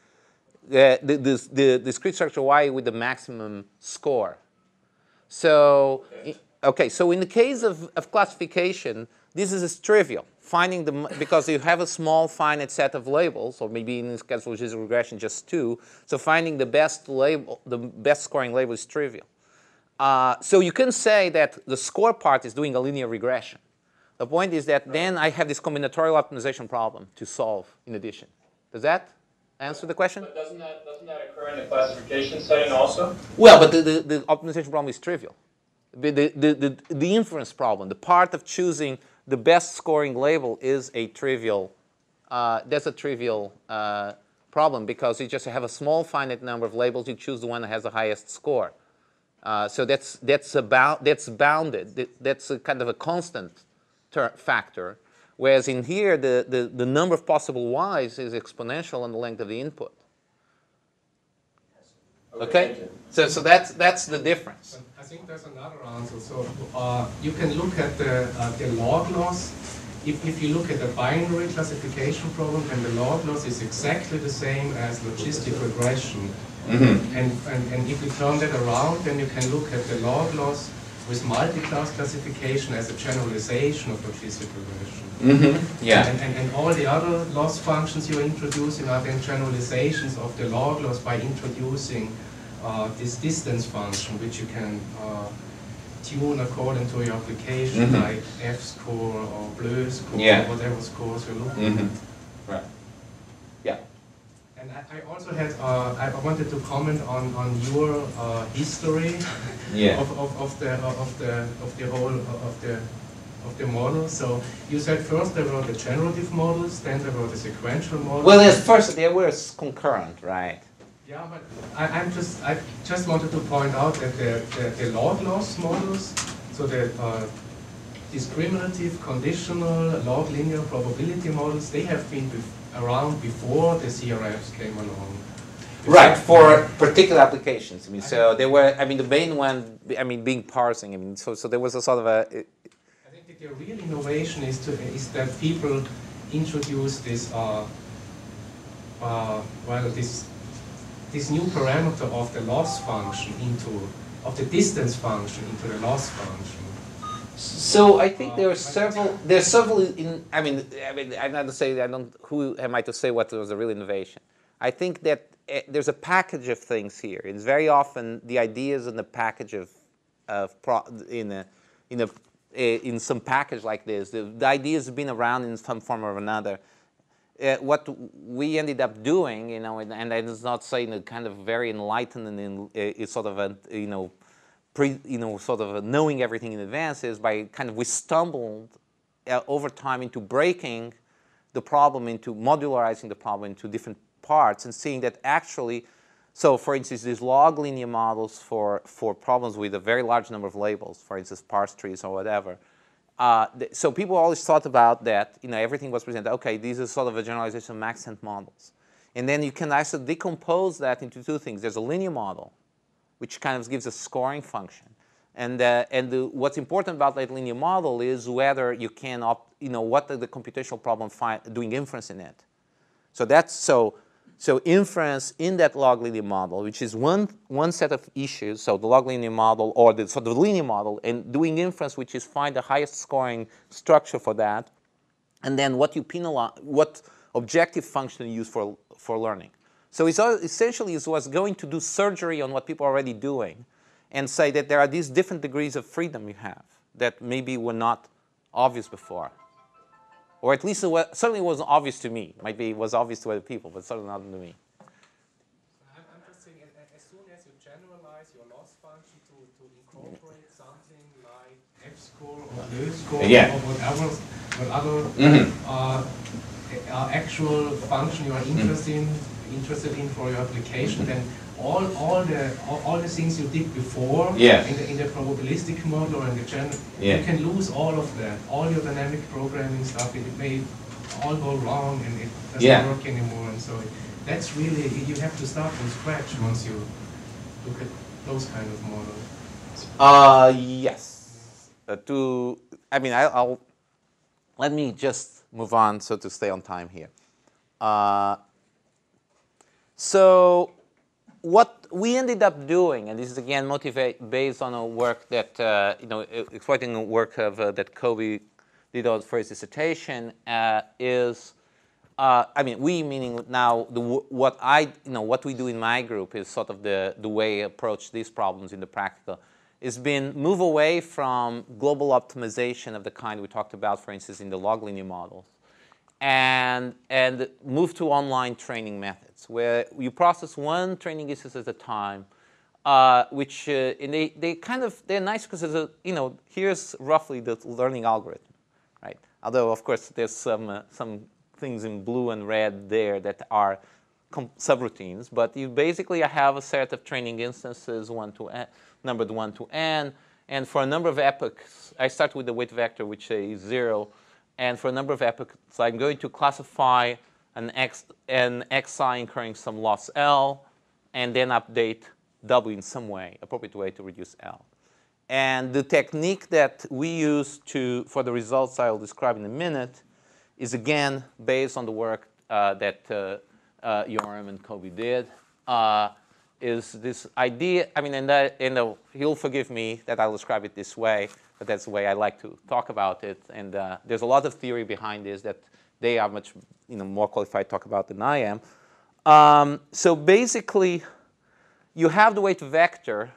the, the, the, the discrete structure y with the maximum score. So, okay, so in the case of, of classification, this is trivial. Finding the, because you have a small finite set of labels, or maybe in this case logistic regression, just two. So finding the best label, the best scoring label is trivial. Uh, so you can say that the score part is doing a linear regression. The point is that then I have this combinatorial optimization problem to solve in addition. Does that answer the question? But doesn't that, doesn't that occur in the classification setting also? Well, but the, the, the optimization problem is trivial. The, the, the, the inference problem, the part of choosing the best scoring label is a trivial, uh, that's a trivial uh, problem because you just have a small finite number of labels, you choose the one that has the highest score. Uh, so that's, that's, about, that's bounded, That- that's a kind of a constant factor. Whereas in here, the, the, the number of possible y's is exponential on the length of the input. Okay? So, so that's, that's the difference. I think there's another answer. So uh, you can look at the, uh, the log loss. If, if you look at the binary classification problem, then the log loss is exactly the same as logistic regression. And, and, and if you turn that around, then you can look at the log loss with multi-class classification as a generalization of logistic regression. Yeah. And, and, and all the other loss functions you're introducing are then generalizations of the log loss by introducing uh, this distance function, which you can uh, tune according to your application, Mhm. like F-score or BLEU score, Yeah. or whatever scores you're looking at. Right. Yeah. And I, I also had, uh, I wanted to comment on, on your uh, history [LAUGHS] Yeah. of, of, of the of the of the whole of the of the model. So you said first there were the generative models, then there were the sequential models. Well, at first they were concurrent, right? yeah, but I, I'm just I just wanted to point out that the the, the log loss models, so the uh, discriminative, conditional, log linear probability models, they have been bef- around before the CRFs came along. Right, for particular applications. I mean, so they were, I mean, the main one, I mean, being parsing. I mean, so, so there was a sort of a, I think that the real innovation is to is that people introduce this uh, uh, well this this new parameter of the loss function into of the distance function into the loss function. So I think there are several. There are several. In I mean, I mean, I'm not to say I don't. Who am I to say what was the real innovation? I think that eh, there's a package of things here. It's very often the ideas in the package of, of pro, in a, in a, eh, in some package like this. The, the ideas have been around in some form or another. Uh, what we ended up doing, you know, and, and it's not saying a kind of very enlightened and in, uh, sort of a, you know, pre, you know, sort of knowing everything in advance is by kind of we stumbled uh, over time into breaking the problem into modularizing the problem into different parts and seeing that actually, so for instance, these log linear models for, for problems with a very large number of labels, for instance, parse trees or whatever, uh, so people always thought about that, you know, everything was presented, okay, these are sort of a generalization of maxent models. And then you can actually decompose that into two things. There's a linear model, which kind of gives a scoring function. And, uh, and the, what's important about that linear model is whether you can, you know, what the, the computational problem doing inference in it. So that's so. So inference in that log linear model, which is one one set of issues. So the log linear model or the sort of linear model, and doing inference, which is find the highest scoring structure for that, and then what you penalize, what objective function you use for for learning. So it's essentially it was going to do surgery on what people are already doing, and say that there are these different degrees of freedom you have that maybe were not obvious before or at least it was, certainly wasn't obvious to me. Might be it was obvious to other people, but certainly not to me. I'm, I'm just saying, a- a- as soon as you generalize your loss function to, to incorporate something like F-score or Ö-score Yeah. or whatever, what other Mhm. uh, uh, actual function you are interested in, interested in for your application, then all, all the all, all the things you did before Yes. in, the, in the probabilistic model or in the general, Yeah. you can lose all of that. All your dynamic programming stuff, it may all go wrong and it doesn't Yeah. work anymore. And so that's really, you have to start from scratch once you look at those kind of models. Uh, yes. Uh, to, I mean, I, I'll, let me just move on so to stay on time here. Uh, so what we ended up doing, and this is again based on a work that, uh, you know, exploiting a work of, uh, that Koby did for his dissertation, uh, is, uh, I mean, we meaning now the, what I, you know, what we do in my group is sort of the, the way I approach these problems in the practical, is been move away from global optimization of the kind we talked about, for instance, in the log linear models, and, and move to online training methods where you process one training instance at a time, uh, which uh, and they, they kind of they're nice because there's a you know here's roughly the learning algorithm, right? Although of course there's some uh, some things in blue and red there that are subroutines, but you basically I have a set of training instances one to n, numbered one to n, and for a number of epochs, I start with the weight vector which is zero, and for a number of epochs, I'm going to classify an x an xi incurring some loss L, and then update W in some way, appropriate way to reduce L. And the technique that we use to for the results I'll describe in a minute is again based on the work uh, that uh, uh, Yoram and Koby did. Uh, is this idea? I mean, and, that, and he'll forgive me that I'll describe it this way, but that's the way I like to talk about it. And uh, there's a lot of theory behind this that they are much you know, more qualified to talk about than I am. Um, so basically, you have the weight vector,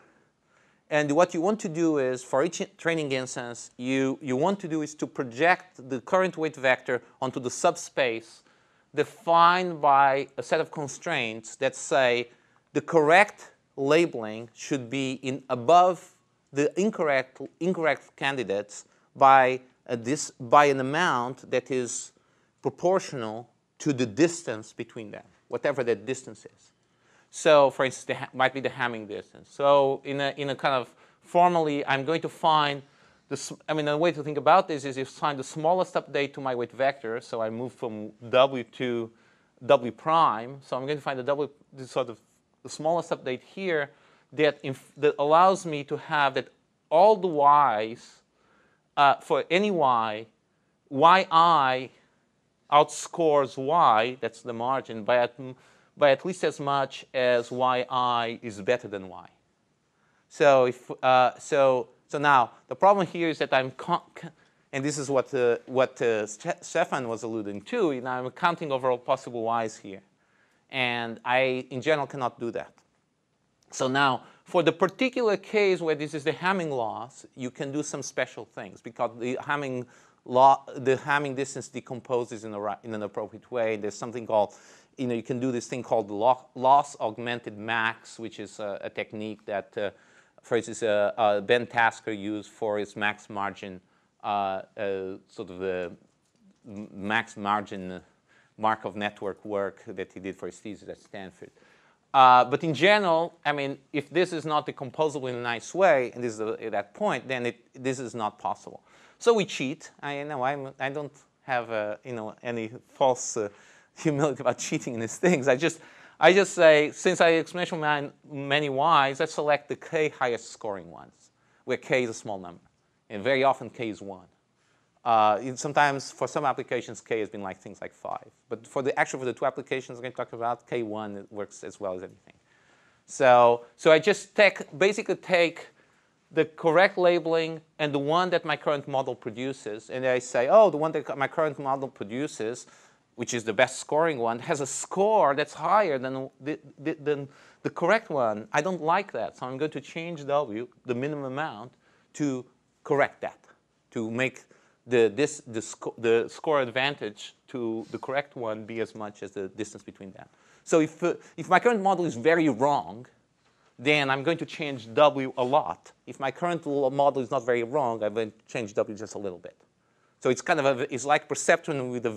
and what you want to do is, for each training instance, you, you want to do is to project the current weight vector onto the subspace defined by a set of constraints that say the correct labeling should be in above the incorrect, incorrect candidates by, uh, a dis, by an amount that is proportional to the distance between them, whatever that distance is. So, for instance, the, might be the Hamming distance. So, in a, in a kind of formally, I'm going to find the, I mean, the way to think about this is you find the smallest update to my weight vector. So I move from W to W prime. So I'm going to find the W, sort of the smallest update here that, that allows me to have that all the y's uh, for any y, yi outscores y, that's the margin, by at, by at least as much as yi is better than y. So, if, uh, so, so now the problem here is that I'm, and this is what, uh, what uh, Stefan was alluding to, know, I'm counting over all possible y's here. And I, in general, cannot do that. So now, for the particular case where this is the Hamming loss, you can do some special things because the Hamming law, the Hamming distance decomposes in, a, ri- in an appropriate way. There's something called, you know, you can do this thing called loss augmented max, which is a, a technique that, uh, for instance, uh, uh, Ben Taskar used for his max margin, uh, uh, sort of the max margin Markov network work that he did for his thesis at Stanford. Uh, but in general, I mean, if this is not decomposable in a nice way, and this is at that point, then it, this is not possible. So we cheat. I know I'm, I don't have uh, you know any false uh, [LAUGHS] humility about cheating in these things. I just I just say since I exponential man, many y's, I select the k highest scoring ones, where k is a small number, and very often k is one. Uh, sometimes for some applications, K has been like things like five. But for the actually for the two applications I'm going to talk about, K1 it works as well as anything. So, so I just take, basically take the correct labeling and the one that my current model produces, and I say, oh, the one that my current model produces, which is the best scoring one, has a score that's higher than the, the, than the correct one. I don't like that, so I'm going to change W, the minimum amount, to correct that, to make the, this, the, the score advantage to the correct one be as much as the distance between them. So if, uh, if my current model is very wrong, then I'm going to change W a lot. If my current model is not very wrong, I'm going to change W just a little bit. So it's kind of a, it's like perceptron with a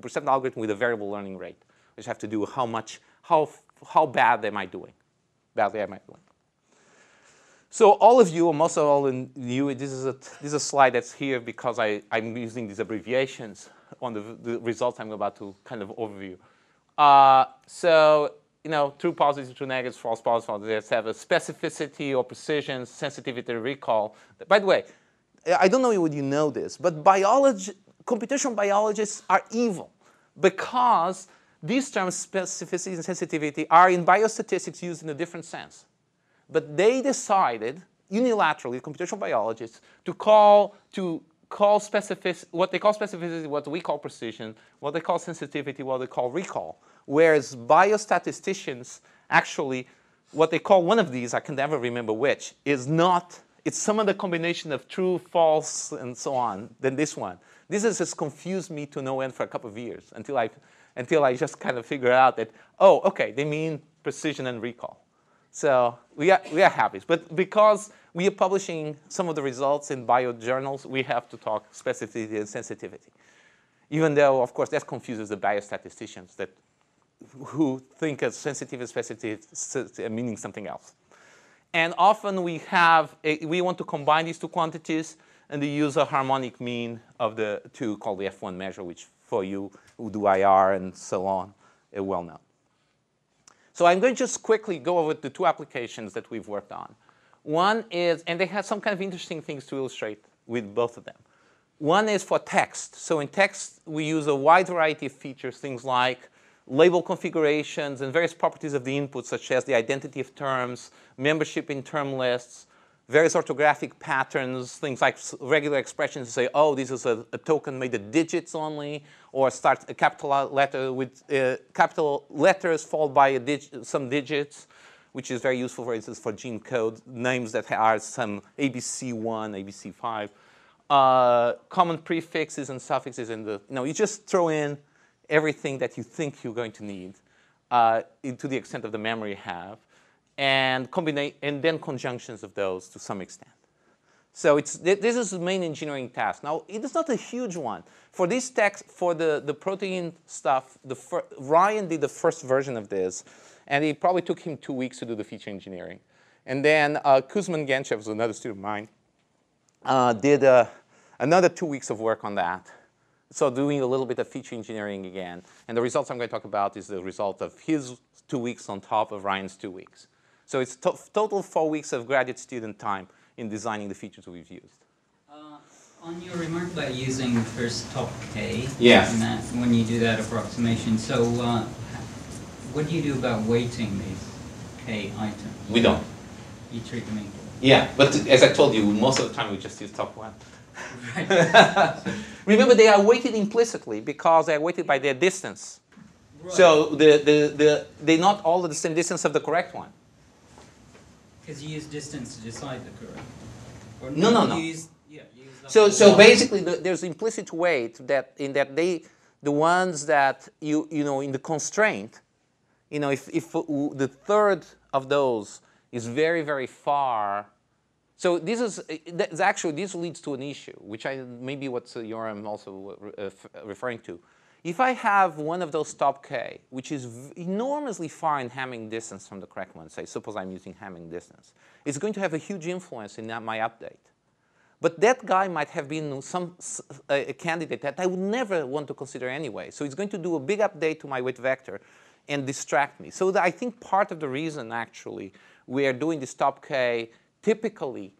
perceptron algorithm with a variable learning rate. I just have to do how much, how, how bad am I doing? badly am I win. So all of you, or most of all in you, this is a, this is a slide that's here because I, I'm using these abbreviations on the, the results I'm about to kind of overview. Uh, so, you know, true positives, true negatives, false positives, false negatives have a specificity or precision, sensitivity, recall. By the way, I don't know would you know this, but biology, computational biologists are evil because these terms, specificity and sensitivity, are in biostatistics used in a different sense. But they decided unilaterally, computational biologists, to call to call specific what they call specificity, what we call precision, what they call sensitivity, what they call recall. Whereas biostatisticians actually, what they call one of these, I can never remember which, is not. It's some other combination of true, false, and so on than this one. This has just confused me to no end for a couple of years until I, until I just kind of figured out that, oh, okay, they mean precision and recall. So we are, we are happy. But because we are publishing some of the results in biojournals, we have to talk specificity and sensitivity. Even though, of course, that confuses the biostatisticians that, who think of sensitivity and specificity uh, meaning something else. And often we have, a, we want to combine these two quantities and they use a harmonic mean of the two called the F1 measure, which for you who do IR and so on, is well known. So I'm going to just quickly go over the two applications that we've worked on. One is, and they have some kind of interesting things to illustrate with both of them. One is for text. So in text, we use a wide variety of features, things like label configurations and various properties of the input, such as the identity of terms, membership in term lists, various orthographic patterns, things like regular expressions to say, oh, this is a, a token made of digits only, or start a capital letter with uh, capital letters followed by dig some digits, which is very useful, for instance, for gene code, names that are some ABC1, ABC5. Uh, common prefixes and suffixes in the, you know, you just throw in everything that you think you're going to need uh, to the extent of the memory you have and, and then conjunctions of those to some extent. So it's, this is the main engineering task. Now, it is not a huge one. For this text, for the, the protein stuff, the Ryan did the first version of this, and it probably took him two weeks to do the feature engineering. And then uh, Kuzman Ganchev, was another student of mine, uh, did uh, another two weeks of work on that. So doing a little bit of feature engineering again. And the results I'm going to talk about is the result of his two weeks on top of Ryan's two weeks. So it's to total four weeks of graduate student time in designing the features we've used. Uh, on your remark about using first top k, yeah. That, when you do that approximation, so uh, what do you do about weighting these k items? We don't. You treat them equal. Yeah, but as I told you, most of the time we just use top one. [LAUGHS] Remember, they are weighted implicitly because they are weighted by their distance. Right. So the, the, the, they're not all the same distance of the correct one. Because you use distance to decide the correct. Or no, no, no. Use, yeah, so, so basically, the, there's implicit weight that in that they, the ones that you, you know, in the constraint, you know, if, if the third of those is very, very far. So this is actually this leads to an issue, which I maybe what Yoram also uh, referring to. If I have one of those top k, which is enormously far in Hamming distance from the correct one, say suppose I'm using Hamming distance, it's going to have a huge influence in my update. But that guy might have been some a candidate that I would never want to consider anyway. So it's going to do a big update to my weight vector and distract me. So I think part of the reason actually we are doing this top k typically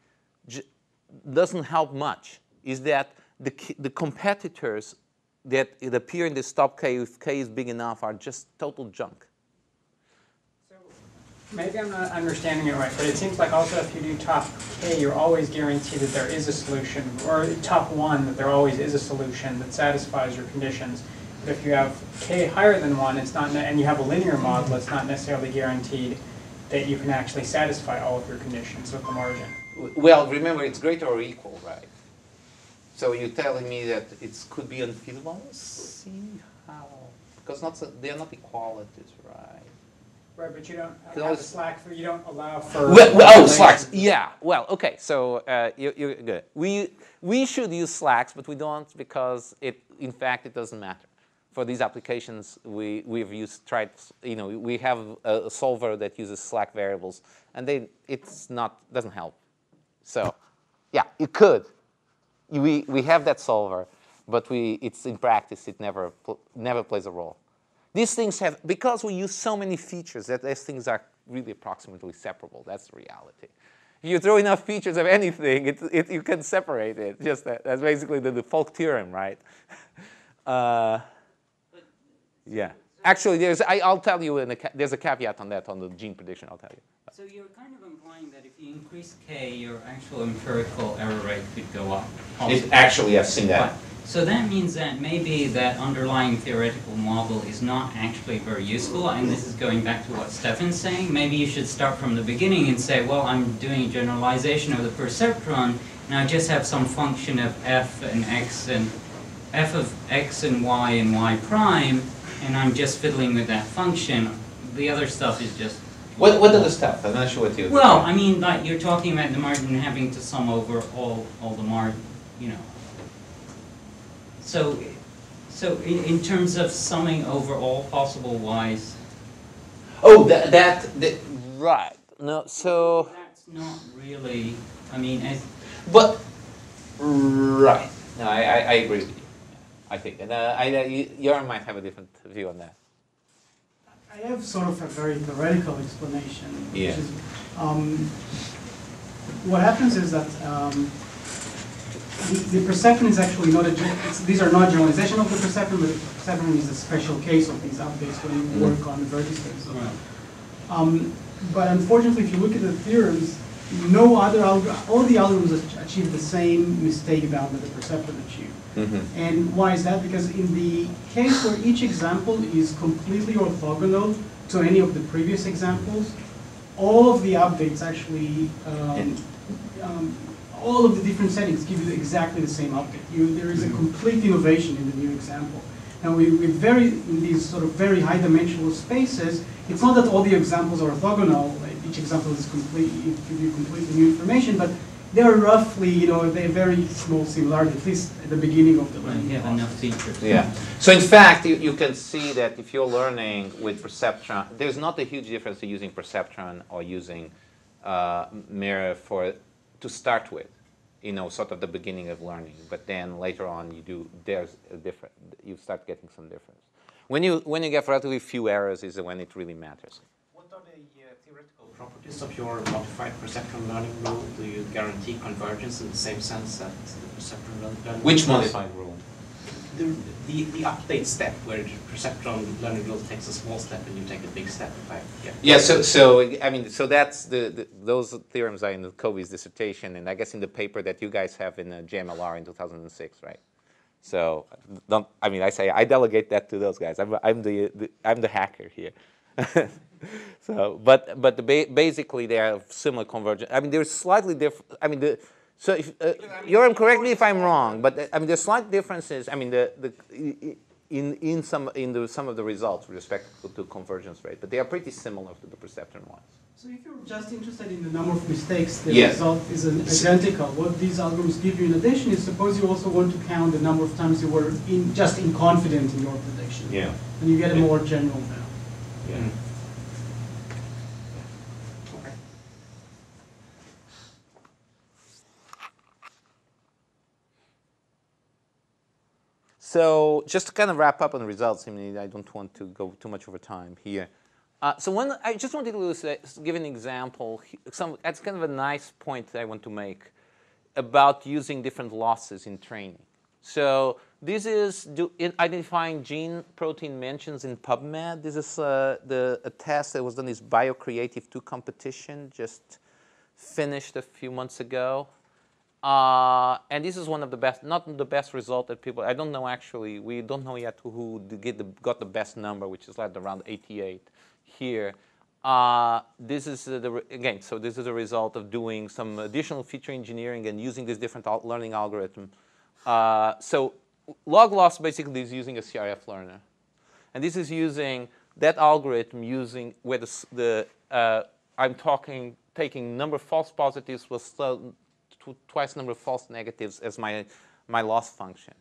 doesn't help much is that the, the competitors that it appear in the top k if k is big enough are just total junk. So maybe I'm not understanding it right, but it seems like also if you do top k, you're always guaranteed that there is a solution, or top one, that there always is a solution that satisfies your conditions. But if you have k higher than one, it's not, and you have a linear model, it's not necessarily guaranteed that you can actually satisfy all of your conditions with the margin. Well, remember, it's greater or equal, right? So you're telling me that it could be unfeasible? Let's see how. Because not so, they are not equalities, right? Right, but you don't have slack for, you don't allow for. Well, well, oh, slacks. Yeah. Well, okay. So uh, you, you're good. We we should use slacks, but we don't because it, in fact, it doesn't matter. for these applications, we, we've used tried, you know, we have a, a solver that uses Slack variables, and they, it's not, doesn't help. So, yeah, you could. We, we have that solver, but we, it's in practice, it never, never plays a role. These things have, because we use so many features that these things are really approximately separable. That's the reality. If you throw enough features of anything, it, it, you can separate it. Just that, that's basically the the Folk theorem, right? [LAUGHS] Uh, yeah. Actually, there's, I, I'll tell you, in a, there's a caveat on that, on the gene prediction, I'll tell you. So you're kind of implying that if you increase k, your actual empirical error rate could go up. possibly. actually, I've seen Right. So that means that maybe that underlying theoretical model is not actually very useful, and this is going back to what Stefan's saying. Maybe you should start from the beginning and say, well, I'm doing a generalization of the perceptron, and I just have some function of f and x and f of x and y and y prime, and I'm just fiddling with that function. The other stuff is just What, what are the stuff? I'm not sure what you. well, I mean, like, you're talking about the margin having to sum over all, all the mar, you know. So, so in, in terms of summing over all possible y's, Oh, that, that, that, right. No, so, that's not really, I mean, I, but, right. No, I, I, I agree with you. I think, and uh, I, uh, you, might have a different view on that. I have sort of a very theoretical explanation, which Yeah. is, um, what happens is that, um, the, the perceptron is actually not a, it's, these are not generalization of the perceptron, but the perceptron is a special case of these updates when you Mhm. work on the vertices. Um, but unfortunately, if you look at the theorems, no other alg- all the algorithms achieve the same mistake bound that the perceptron achieved. Mm-hmm. And why is that? Because in the case where each example is completely orthogonal to any of the previous examples, all of the updates actually, um, um, all of the different settings give you exactly the same update. You, there is a complete innovation in the new example. And we, we very, in these sort of very high dimensional spaces, it's not that all the examples are orthogonal, each example is complete, give you completely new information, but they're roughly, you know, they're very small similarity, at least at the beginning of the when learning you have enough features. Yeah. So in fact, you, you can see that if you're learning with perceptron, there's not a huge difference to using perceptron or using uh, MIRA for to start with. You know, sort of the beginning of learning, but then later on you do there's a different. You start getting some difference. When you when you get relatively few errors is when it really matters. What are the uh, theoretical properties of your modified perceptron learning rule? Do you guarantee convergence in the same sense that the perceptron learn- learning? Which modified rule? The, the, the update step where the perceptron learning rule takes a small step and you take a big step. If I get Yeah, so, so, I mean, so that's the, the, those theorems are in the Koby's dissertation, and I guess in the paper that you guys have in uh, JMLR in 2006, right? So, don't, I mean, I say, I delegate that to those guys. I'm, I'm the, the, I'm the hacker here. [LAUGHS] so, but, but the ba- basically they have similar convergence. I mean, they're slightly different, I mean, the, so if, uh, Yoram, correct me if I'm wrong, but uh, I mean, the slight differences, I mean, the, the, i- i- in, in some, in the, some of the results with respect to, to convergence rate, but they are pretty similar to the perceptron ones. So if you're just interested in the number of mistakes, the Yeah. result is an- identical. What these algorithms give you in addition is suppose you also want to count the number of times you were in, just inconfident in your prediction. Yeah. And you get a more general value. Yeah. Okay. So just to kind of wrap up on the results, I mean, I don't want to go too much over time here. Uh, so one, I just wanted to say- give an example. Some, that's kind of a nice point that I want to make about using different losses in training. So this is do, in identifying gene protein mentions in PubMed. This is uh, the, a test that was done this BioCreative 2 competition, just finished a few months ago. Uh, and this is one of the best, not the best result that people, I don't know actually, we don't know yet who, the, got the best number, which is like around 88 here. Uh, this is the, again, so this is a result of doing some additional feature engineering and using this different al- learning algorithm. Uh, so log loss basically is using a CRF learner. And this is using that algorithm using where the, the uh, I'm talking, taking number of false positives with twice number of false negatives as my, my loss function.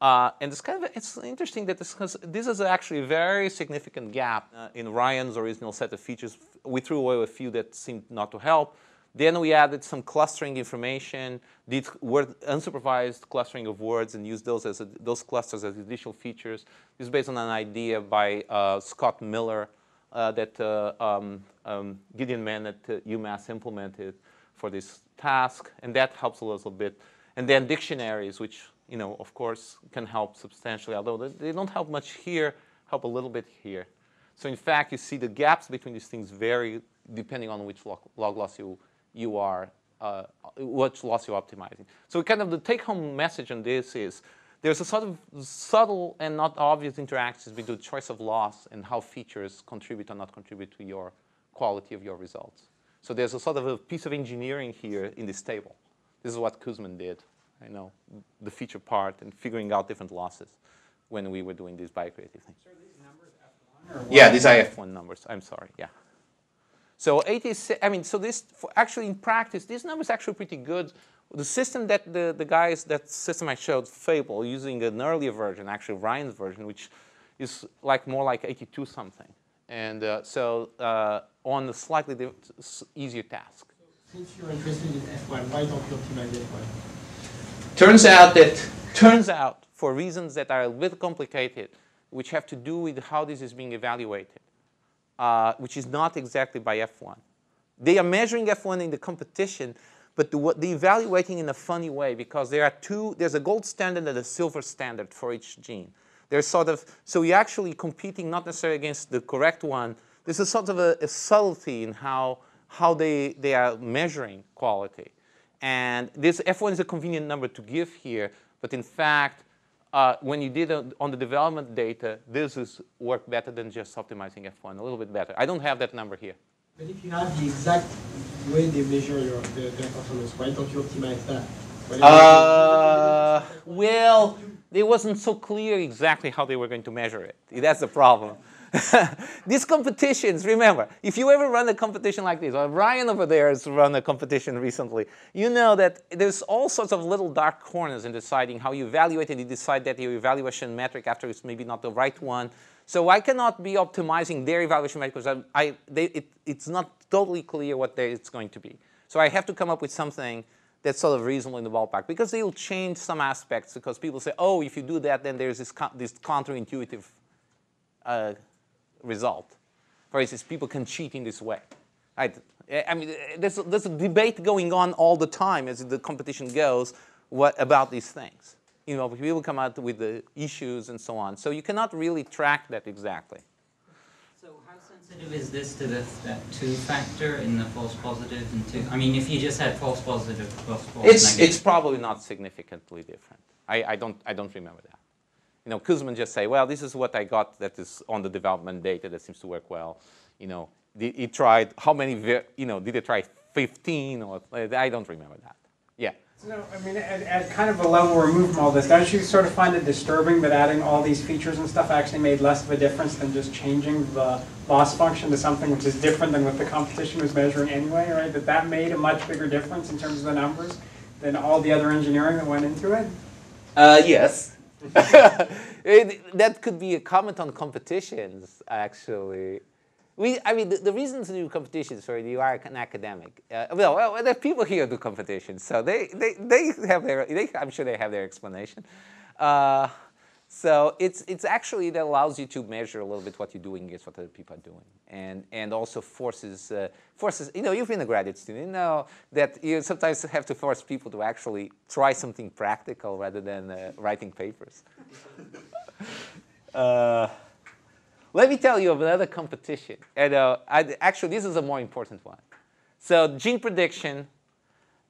Uh, and it's kind of it's interesting that this, this is actually a very significant gap uh, in Ryan's original set of features. We threw away a few that seemed not to help. Then we added some clustering information, did word, unsupervised clustering of words, and used those as a, those clusters as additional features. This is based on an idea by uh, Scott Miller uh, that uh, um, um, Gideon Mann at uh, UMass implemented for this task, and that helps a little bit. And then dictionaries, which you know, of course, can help substantially, although they don't help much here, help a little bit here. So in fact, you see the gaps between these things vary depending on which log, log loss you, you are, uh, which loss you're optimizing. So kind of the take-home message on this is there's a sort of subtle and not obvious interactions between the choice of loss and how features contribute or not contribute to your quality of your results. So there's a sort of a piece of engineering here in this table. This is what Kuzman did. I know the feature part and figuring out different losses when we were doing this BioCreative thing. So these numbers F1 or Yeah, these are F1 numbers. I'm sorry. Yeah. So 86, I mean, so this, for actually in practice, this number is actually pretty good. The system that the, the guys, that system I showed, Fable, using an earlier version, actually Ryan's version, which is like more like 82 something. And uh, so uh, on a slightly easier task. Since you're interested in F1, why don't you optimize F1? Turns out that, turns out, for reasons that are a bit complicated, which have to do with how this is being evaluated, uh, which is not exactly by F1. They are measuring F1 in the competition, but the, what they're evaluating in a funny way because there are two, there's a gold standard and a silver standard for each gene. There's sort of, so you're actually competing not necessarily against the correct one. There's a sort of a, a subtlety in how, how they, they are measuring quality. And this F1 is a convenient number to give here, but in fact, uh, when you did it on the development data, this is work better than just optimizing F1, a little bit better. I don't have that number here. But if you have the exact way they measure your, their, their performance, why don't you optimize that? Uh, well, it wasn't so clear exactly how they were going to measure it. That's the problem. [LAUGHS] These competitions, remember, if you ever run a competition like this, or Ryan over there has run a competition recently, you know that there's all sorts of little dark corners in deciding how you evaluate and you decide that your evaluation metric after is maybe not the right one. So I cannot be optimizing their evaluation metric because I, I, they, it, it's not totally clear what they, it's going to be. So I have to come up with something that's sort of reasonable in the ballpark because they will change some aspects because people say, oh, if you do that, then there's this, this counterintuitive uh, result. For instance, people can cheat in this way. I mean, there's, there's a debate going on all the time as the competition goes what, about these things. You know, people come out with the issues and so on. So you cannot really track that exactly. Sensitive is this to the, that two factor in the false positive and two? I mean, if you just had false positive plus false It's, negative. it's probably not significantly different. I, I, don't, I don't remember that. You know, Kuzman just say, well, this is what I got that is on the development data that seems to work well. You know, did he tried, how many, you know, did he try 15 or, I don't remember that. Yeah. So, I mean, at, at kind of a level removed from all this, don't you sort of find it disturbing that adding all these features and stuff actually made less of a difference than just changing the loss function to something which is different than what the competition was measuring anyway, right? That that made a much bigger difference in terms of the numbers than all the other engineering that went into it? Uh, yes. [LAUGHS] It- that could be a comment on competitions, actually. We, I mean, the, the reason to do competitions for you are an academic. Uh, well, well, there are people here who do competitions, so they, they, they have their, they, I'm sure they have their explanation. Uh, so it's, it's actually that allows you to measure a little bit what you're doing against what other people are doing, and, and also forces, uh, forces. You know, you've been a graduate student. You know that you sometimes have to force people to actually try something practical rather than uh, writing papers. [LAUGHS] let me tell you of another competition. And uh, I, actually, this is a more important one. So gene prediction.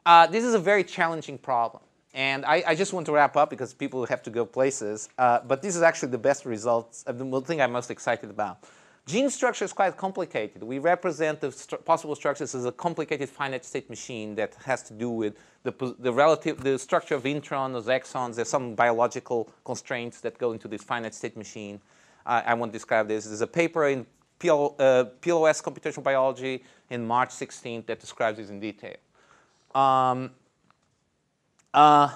Uh, this is a very challenging problem. And I, I just want to wrap up because people have to go places. Uh, but this is actually the best results, the thing I'm most excited about. Gene structure is quite complicated. We represent the stru- possible structures as a complicated finite state machine that has to do with the, the relative, the structure of introns, exons. There's some biological constraints that go into this finite state machine. I, I won't describe this. There's a paper in PL, uh, PLOS Computational Biology in March 16th that describes this in detail. Um, uh,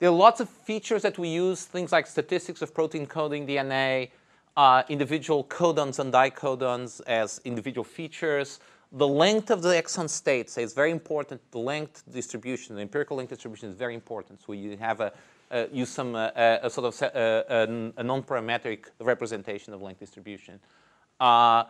There are lots of features that we use, things like statistics of protein coding, DNA, uh, individual codons and dicodons as individual features. The length of the exon states is very important. The length distribution, the empirical length distribution is very important. So you have a, use some uh, a sort of uh, a, non-parametric representation of length distribution. Uh,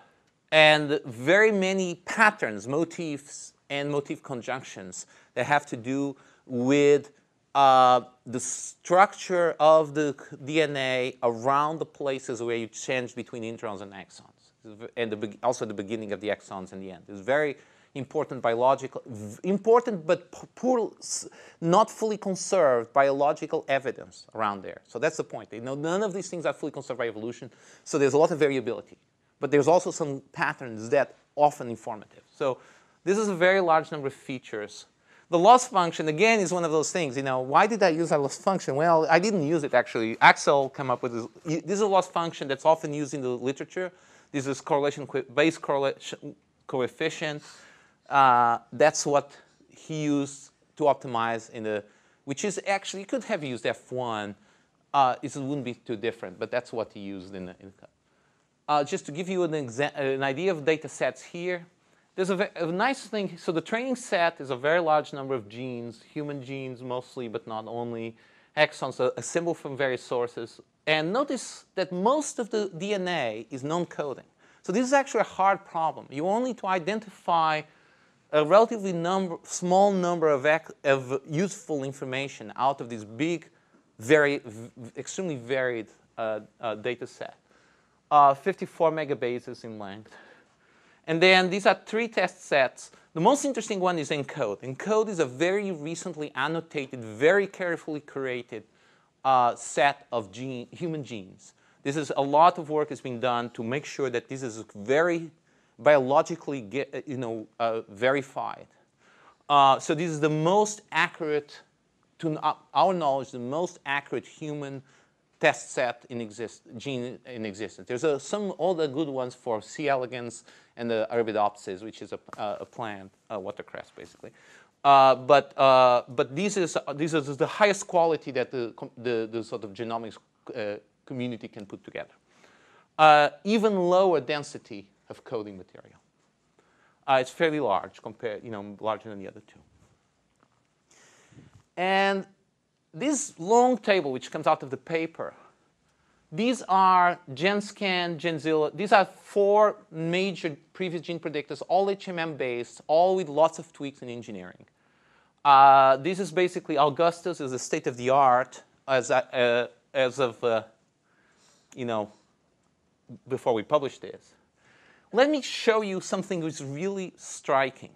and very many patterns, motifs, and motif conjunctions that have to do with uh, the structure of the DNA around the places where you change between introns and exons, and the, also the beginning of the exons and the end. It's very important biological, important but poor, not fully conserved biological evidence around there. So that's the point. Know, none of these things are fully conserved by evolution, so there's a lot of variability. But there's also some patterns that often informative. So this is a very large number of features the loss function, again, is one of those things. You know, why did I use that loss function? Well, I didn't use it, actually. Axel came up with this. This is a loss function that's often used in the literature. This is correlation base correlation coefficient. Uh, that's what he used to optimize in the, which is actually, could have used F1. Uh, it wouldn't be too different, but that's what he used in the, in the uh, just to give you an, an idea of data sets here, there's a, a, nice thing. So the training set is a very large number of genes, human genes mostly, but not only, exons assembled from various sources. And notice that most of the DNA is non-coding. So this is actually a hard problem. You only to identify a relatively number, small number of, of useful information out of this big, very, extremely varied uh, uh, data set. Uh, 54 megabases in length. And then these are three test sets. The most interesting one is ENCODE. ENCODE is a very recently annotated, very carefully curated uh, set of gene, human genes. This is a lot of work has been done to make sure that this is very biologically get, you know, uh, verified. Uh, so this is the most accurate, to our knowledge, the most accurate human test set in exist, gene in existence. There's a, some all the good ones for C. elegans and the Arabidopsis, which is a, a plant, a watercress basically. Uh, but uh, but this is this is the highest quality that the the, the sort of genomics uh, community can put together. Uh, even lower density of coding material. Uh, it's fairly large compared, you know, larger than the other two. And this long table, which comes out of the paper, these are GenScan, GeneZilla. These are four major previous gene predictors, all HMM based, all with lots of tweaks in engineering. Uh, this is basically Augustus is the state of the art as, uh, as of, uh, you know, before we published this. Let me show you something which is really striking.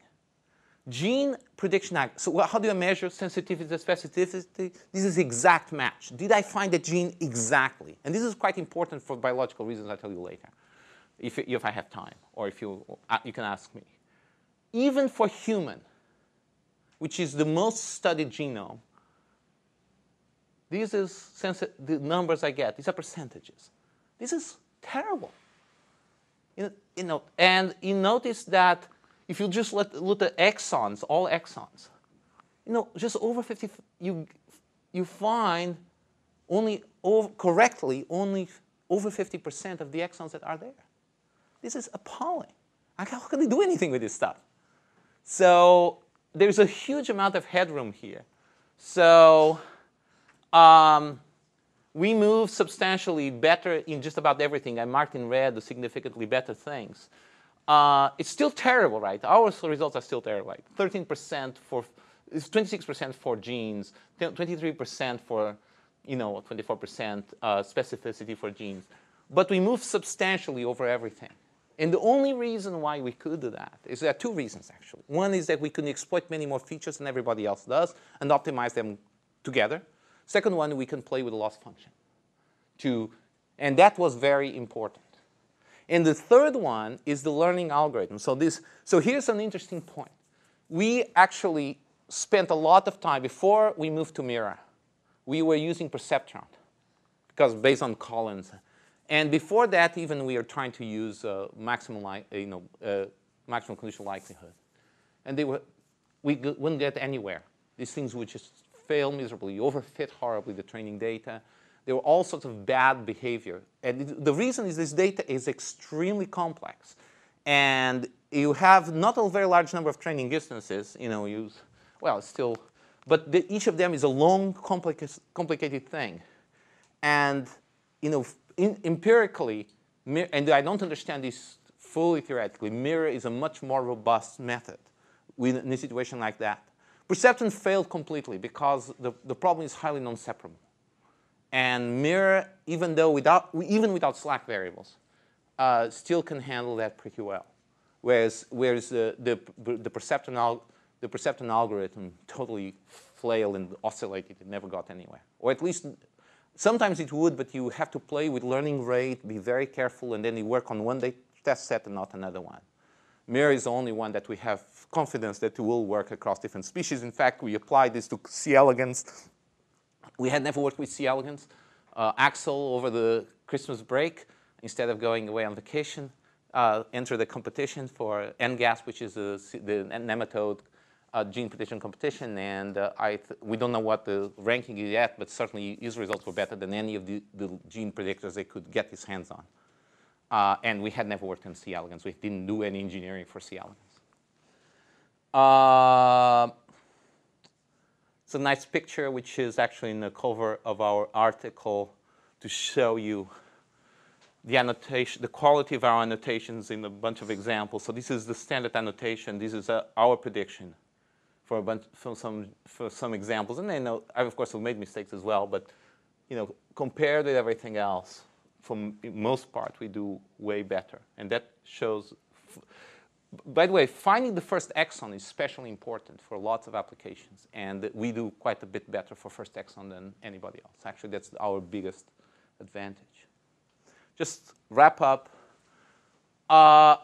Gene prediction, so how do I measure sensitivity and specificity? This is exact match. Did I find the gene exactly? And this is quite important for biological reasons I'll tell you later, if, if I have time, or if you, uh, you can ask me. Even for human, which is the most studied genome, these is the numbers I get. These are percentages. This is terrible. You know, and you notice that if you just let, look at exons, all exons, you know, just over 50, you, you find only over, correctly only over 50% of the exons that are there. This is appalling. How can they do anything with this stuff? So there's a huge amount of headroom here. So um, we move substantially better in just about everything. I marked in red the significantly better things. Uh, it's still terrible, right? Our results are still terrible, right? 13% for, it's 26% for genes, 23% for, you know, 24% uh, specificity for genes. But we move substantially over everything. And the only reason why we could do that is there are two reasons, actually. One is that we can exploit many more features than everybody else does and optimize them together. Second one, we can play with the loss function. To, and that was very important. And the third one is the learning algorithm. So, this, so here's an interesting point. We actually spent a lot of time, before we moved to MIRA, we were using Perceptron, because based on Collins. And before that, even we are trying to use uh, maximum, you know, uh, maximum conditional likelihood. And they were, we wouldn't get anywhere. These things would just fail miserably, you overfit horribly the training data. There were all sorts of bad behavior. And the reason is this data is extremely complex. And you have not a very large number of training instances, you know, use, well, still, but the, each of them is a long, complicated, complicated thing. And, you know, in, empirically, and I don't understand this fully theoretically, MIRA is a much more robust method in a situation like that. Perceptron failed completely because the, the problem is highly non-separable. And MIRA, even though without, even without slack variables, uh, still can handle that pretty well. Whereas, whereas the, the, the, perceptron the perceptron algorithm totally flailed and oscillated. It never got anywhere. Or at least sometimes it would, but you have to play with learning rate, be very careful, and then you work on one day test set and not another one. MIRA is the only one that we have confidence that it will work across different species. In fact, we applied this to C. elegans. We had never worked with C. elegans. Uh, Axel, over the Christmas break, instead of going away on vacation, uh, entered the competition for nGASP, which is a, the nematode uh, gene prediction competition. And uh, we don't know what the ranking is yet, but certainly his results were better than any of the, the gene predictors they could get his hands on. Uh, and we had never worked on C. elegans. We didn't do any engineering for C. elegans. Uh, it's a nice picture, which is actually in the cover of our article to show you the annotation, the quality of our annotations in a bunch of examples. So this is the standard annotation. This is uh, our prediction for a bunch, for some, for some examples. And know, I of course have made mistakes as well, but you know, compared with everything else, for most part, we do way better. And that shows, by the way, finding the first exon is especially important for lots of applications. And we do quite a bit better for first exon than anybody else. Actually, that's our biggest advantage. Just wrap up. Uh,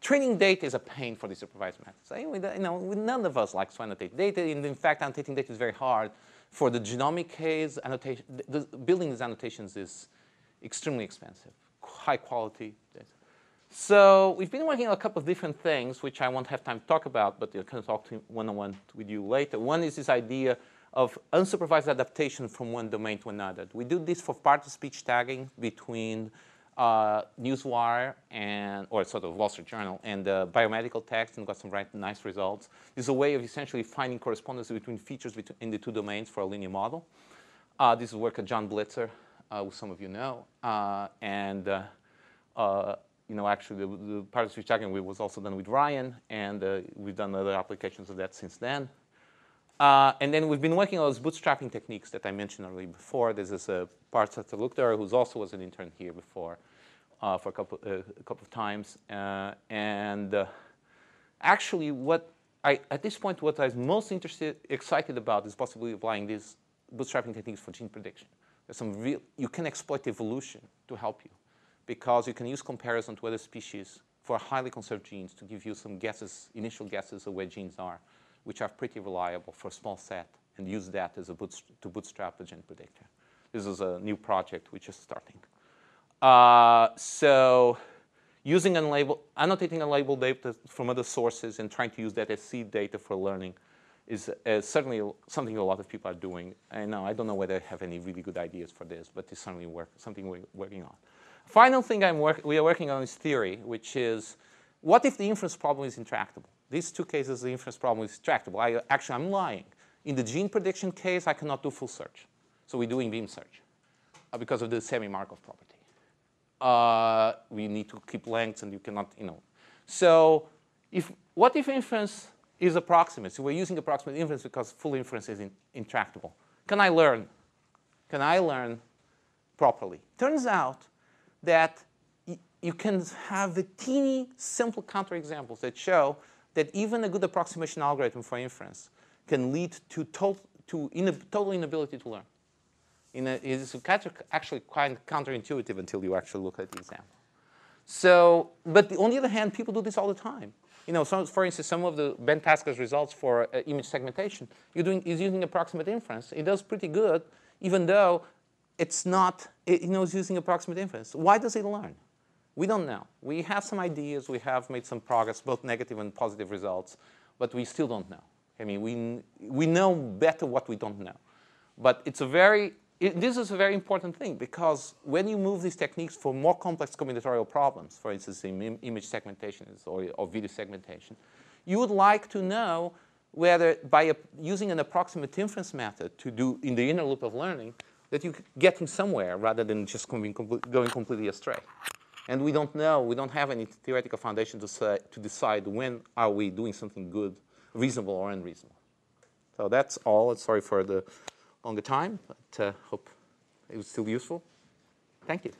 training data is a pain for the supervised methods. I mean, you know, none of us likes to annotate data. And in fact, annotating data is very hard. For the genomic case, annotation, the, the building these annotations is extremely expensive, high quality. So we've been working on a couple of different things, which I won't have time to talk about, but I can talk to one-on-one with you later. One is this idea of unsupervised adaptation from one domain to another. We do this for part-of-speech tagging between uh, Newswire and, or sort of Wall Street Journal and uh, biomedical text and got some right nice results. This is a way of essentially finding correspondence between features between, in the two domains for a linear model. Uh, this is work of John Blitzer, uh, who some of you know. Uh, and, uh, uh, you know, actually the, the part-of-speech tagging was also done with Ryan, and we've done other applications of that since then. Uh, and then we've been working on those bootstrapping techniques that I mentioned already before. This is a Partha Talukdar, who's also was an intern here before uh, for a couple, uh, a couple of times. Uh, and uh, actually, what I, at this point, what I was most interested, excited about is possibly applying these bootstrapping techniques for gene prediction. There's some real, you can exploit evolution to help you because you can use comparison to other species for highly conserved genes to give you some guesses, initial guesses of where genes are which are pretty reliable for a small set, and use that as a bootst to bootstrap the gene predictor. This is a new project which is starting. Uh, so using unlabeled, annotating unlabeled data from other sources and trying to use that as seed data for learning is uh, certainly something a lot of people are doing. And know, I don't know whether I have any really good ideas for this, but it's certainly work, something we're working on. Final thing we are working on is theory, which is what if the inference problem is intractable? These two cases, the inference problem is tractable. I, actually, I'm lying. In the gene prediction case, I cannot do full search. So we're doing beam search uh, because of the semi-Markov property. Uh, we need to keep lengths, and you cannot, you know. So if, what if inference is approximate? So we're using approximate inference because full inference is in, intractable. Can I learn? Can I learn properly? Turns out that you can have the teeny simple counterexamples that show that even a good approximation algorithm for inference can lead to, to, to total inability to learn. In a, it's actually quite counterintuitive until you actually look at the example. So, but on the other hand, people do this all the time. You know, so for instance, some of the Ben Taskar's results for uh, image segmentation, you're doing, is using approximate inference. It does pretty good, even though it's not, it, you know, it's using approximate inference. Why does it learn? We don't know. We have some ideas. We have made some progress, both negative and positive results, but we still don't know. I mean, we, we know better what we don't know. But it's a very, it, this is a very important thing because when you move these techniques for more complex combinatorial problems, for instance, in image segmentation or, or video segmentation, you would like to know whether by a, using an approximate inference method to do in the inner loop of learning, that you're getting somewhere rather than just going, completely astray. And we don't know, we don't have any theoretical foundation to, say, to decide when are we doing something good, reasonable or unreasonable. So that's all. Sorry for the longer time, but uh, hope it was still useful. Thank you.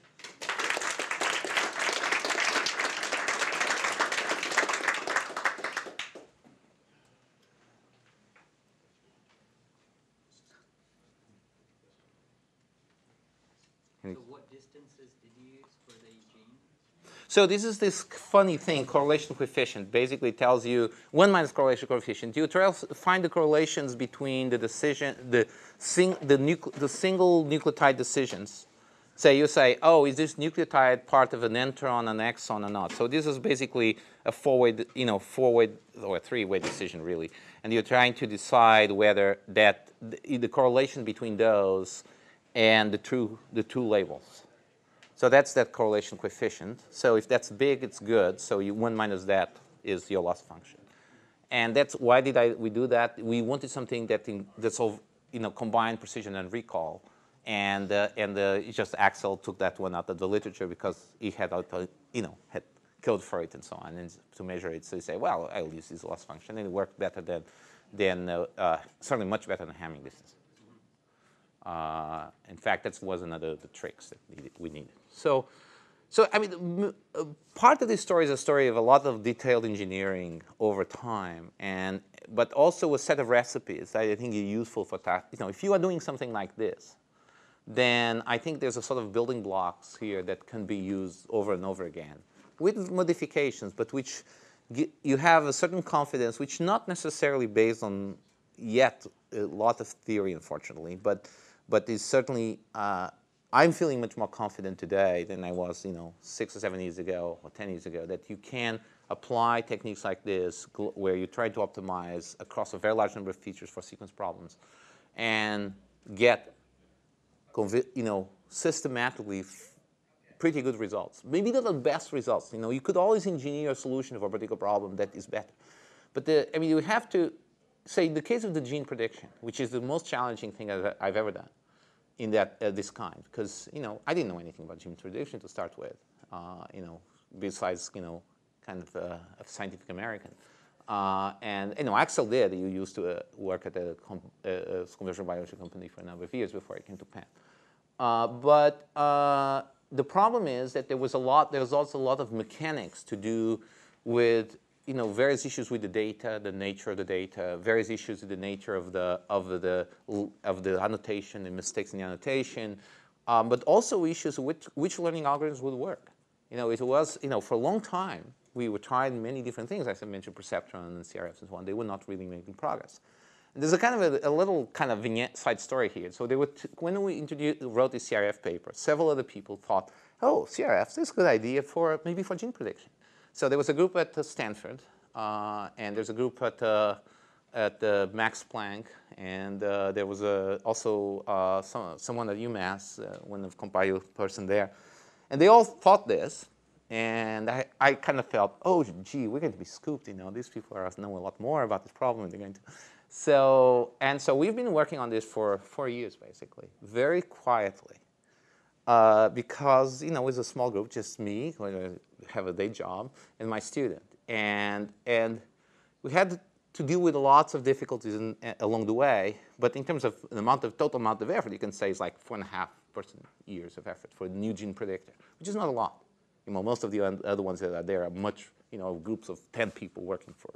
So what distances did you use for the gene? So this is this funny thing, correlation coefficient. Basically tells you one minus correlation coefficient. Do you try to find the correlations between the decision, the, sing, the, the single nucleotide decisions. Say you say, oh, is this nucleotide part of an intron, an exon, or not? So this is basically a four-way, you know, four-way or three-way decision really, and you're trying to decide whether that the, the correlation between those and the two the two labels. So that's that correlation coefficient. So if that's big, it's good. So you, 1 minus that is your loss function. And that's why did I, we do that? We wanted something that in, that's all, you know, combined precision and recall. And, uh, and uh, just Axel took that one out of the literature because he had, you know, had code for it and so on, and to measure it. So you say, well, I'll use this loss function, and it worked better than, than uh, uh certainly much better than Hamming distance. Uh, in fact, that was another of the tricks that we needed. So, so I mean, uh, part of this story is a story of a lot of detailed engineering over time, and but also a set of recipes that I think are useful for that. You know, if you are doing something like this, then I think there's a sort of building blocks here that can be used over and over again with modifications, but which you have a certain confidence, which not necessarily based on yet a lot of theory, unfortunately, but but is certainly uh, I'm feeling much more confident today than I was, you know, six or seven years ago or 10 years ago that you can apply techniques like this where you try to optimize across a very large number of features for sequence problems and get, you know, systematically pretty good results. Maybe not the best results. You know, you could always engineer a solution for a particular problem that is better. But the, I mean, you have to say in the case of the gene prediction, which is the most challenging thing I've ever done in that uh, this kind, because you know I didn't know anything about gene prediction to start with, uh, you know, besides you know kind of uh, a scientific American. Uh, and you know, Axel did. He used to uh, work at a, com a conversion biology company for a number of years before he came to Penn. Uh, but the problem is that there was a lot. There was also a lot of mechanics to do with you know, various issues with the data, the nature of the data, various issues with the nature of the, of the, of the annotation and mistakes in the annotation, um, but also issues which, which learning algorithms would work. You know, it was, you know, for a long time, we were trying many different things, as I mentioned, perceptron and CRFs and so on. They were not really making progress. And there's a kind of a, a, little kind of vignette side story here. So they were when we introduced, wrote the CRF paper, several other people thought, oh, CRFs, this is a good idea for maybe for gene prediction. So there was a group at Stanford, uh, and there's a group at, uh, at uh, Max Planck, and uh, there was also uh, some, someone at UMass, uh, one of the compile person there. And they all thought this, and I, I kind of felt, oh, gee, we're going to be scooped, you know, these people are know a lot more about this problem, they're going to. So, and so we've been working on this for four years, basically, very quietly. Uh, because you know it's a small group, just me, I have a day job, and my student, and and we had to deal with lots of difficulties in, uh, along the way. But in terms of the amount of total amount of effort, you can say it's like four and a half person years of effort for a new gene predictor, which is not a lot. You know, most of the other ones that are there are much, you know, groups of 10 people working for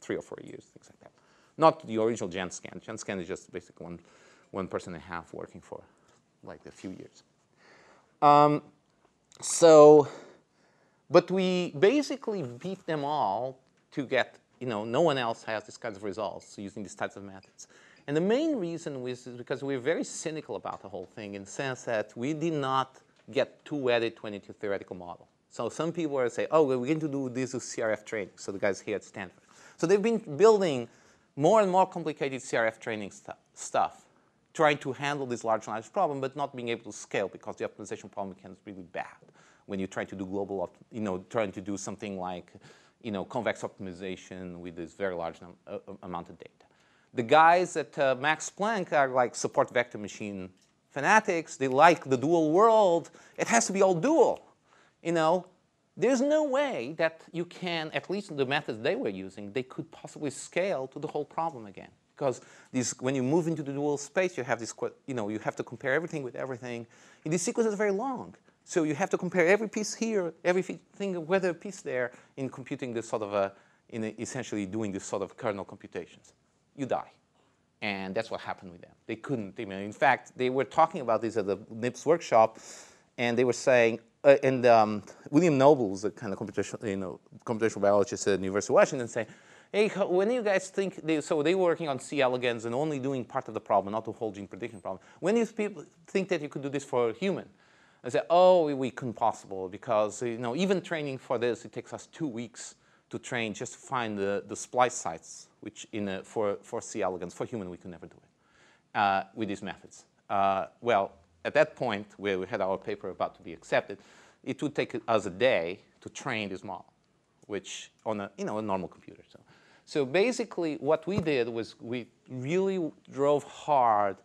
three or four years, things like that. Not the original GenScan. GenScan is just basically one, one person and a half working for like a few years. Um, so, but we basically beat them all to get, you know, no one else has these kinds of results using these types of methods. And the main reason was is because we we're very cynical about the whole thing in the sense that we did not get too to any theoretical model. So some people are saying, oh, we're going to do this with CRF training. So the guys here at Stanford. So they've been building more and more complicated CRF training stu- stuff, trying to handle this large language problem, but not being able to scale because the optimization problem becomes really bad when you try to do global, you know, trying to do something like, you know, convex optimization with this very large uh, amount of data. The guys at uh, Max Planck are like support vector machine fanatics. They like the dual world. It has to be all dual, you know. There's no way that you can, at least the methods they were using, they could possibly scale to the whole problem again. Because when you move into the dual space, you have this, you know, you have to compare everything with everything. And these sequences are very long. So you have to compare every piece here, everything, whether piece there, in computing this sort of a, in a, essentially doing this sort of kernel computations. You die. And that's what happened with them. They couldn't. I mean, in fact, they were talking about this at the NIPS workshop, and they were saying, uh, and um, William Noble a kind of computational, you know, computational biologist at the University of Washington, saying, hey, when you guys think, they, so they were working on C. elegans and only doing part of the problem, not the whole gene prediction problem. When do you people think that you could do this for a human? I said, oh, we, we couldn't possible because, you know, even training for this, it takes us two weeks to train just to find the, the splice sites, which in a, for, for C. elegans, for human, we could never do it uh, with these methods. Uh, well, at that point, where we had our paper about to be accepted, it would take us a day to train this model, which on a, you know, a normal computer. So, so basically, what we did was we really drove hard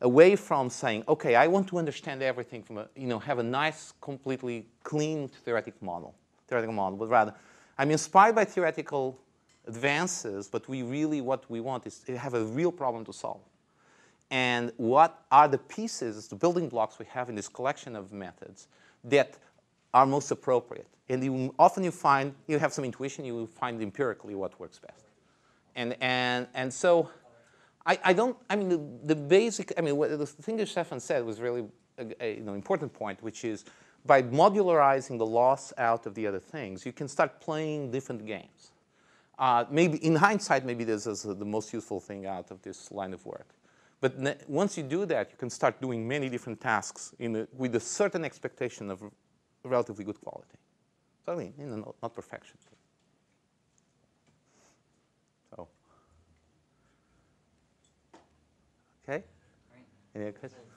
away from saying, okay, I want to understand everything from a, you know, have a nice, completely clean theoretical model, theoretical model, but rather, I'm inspired by theoretical advances, but we really, what we want is to have a real problem to solve. And what are the pieces, the building blocks we have in this collection of methods that are most appropriate? And you, often you find, you have some intuition, you find empirically what works best. And, and, and so I, I don't, I mean, the, the basic, I mean, what, the thing that Stefan said was really a, a, you know, important point, which is by modularizing the loss out of the other things, you can start playing different games. Uh, maybe in hindsight, maybe this is the most useful thing out of this line of work. But once you do that, you can start doing many different tasks in a, with a certain expectation of relatively good quality. So I mean, you know, not, not perfection. So, okay. Any questions?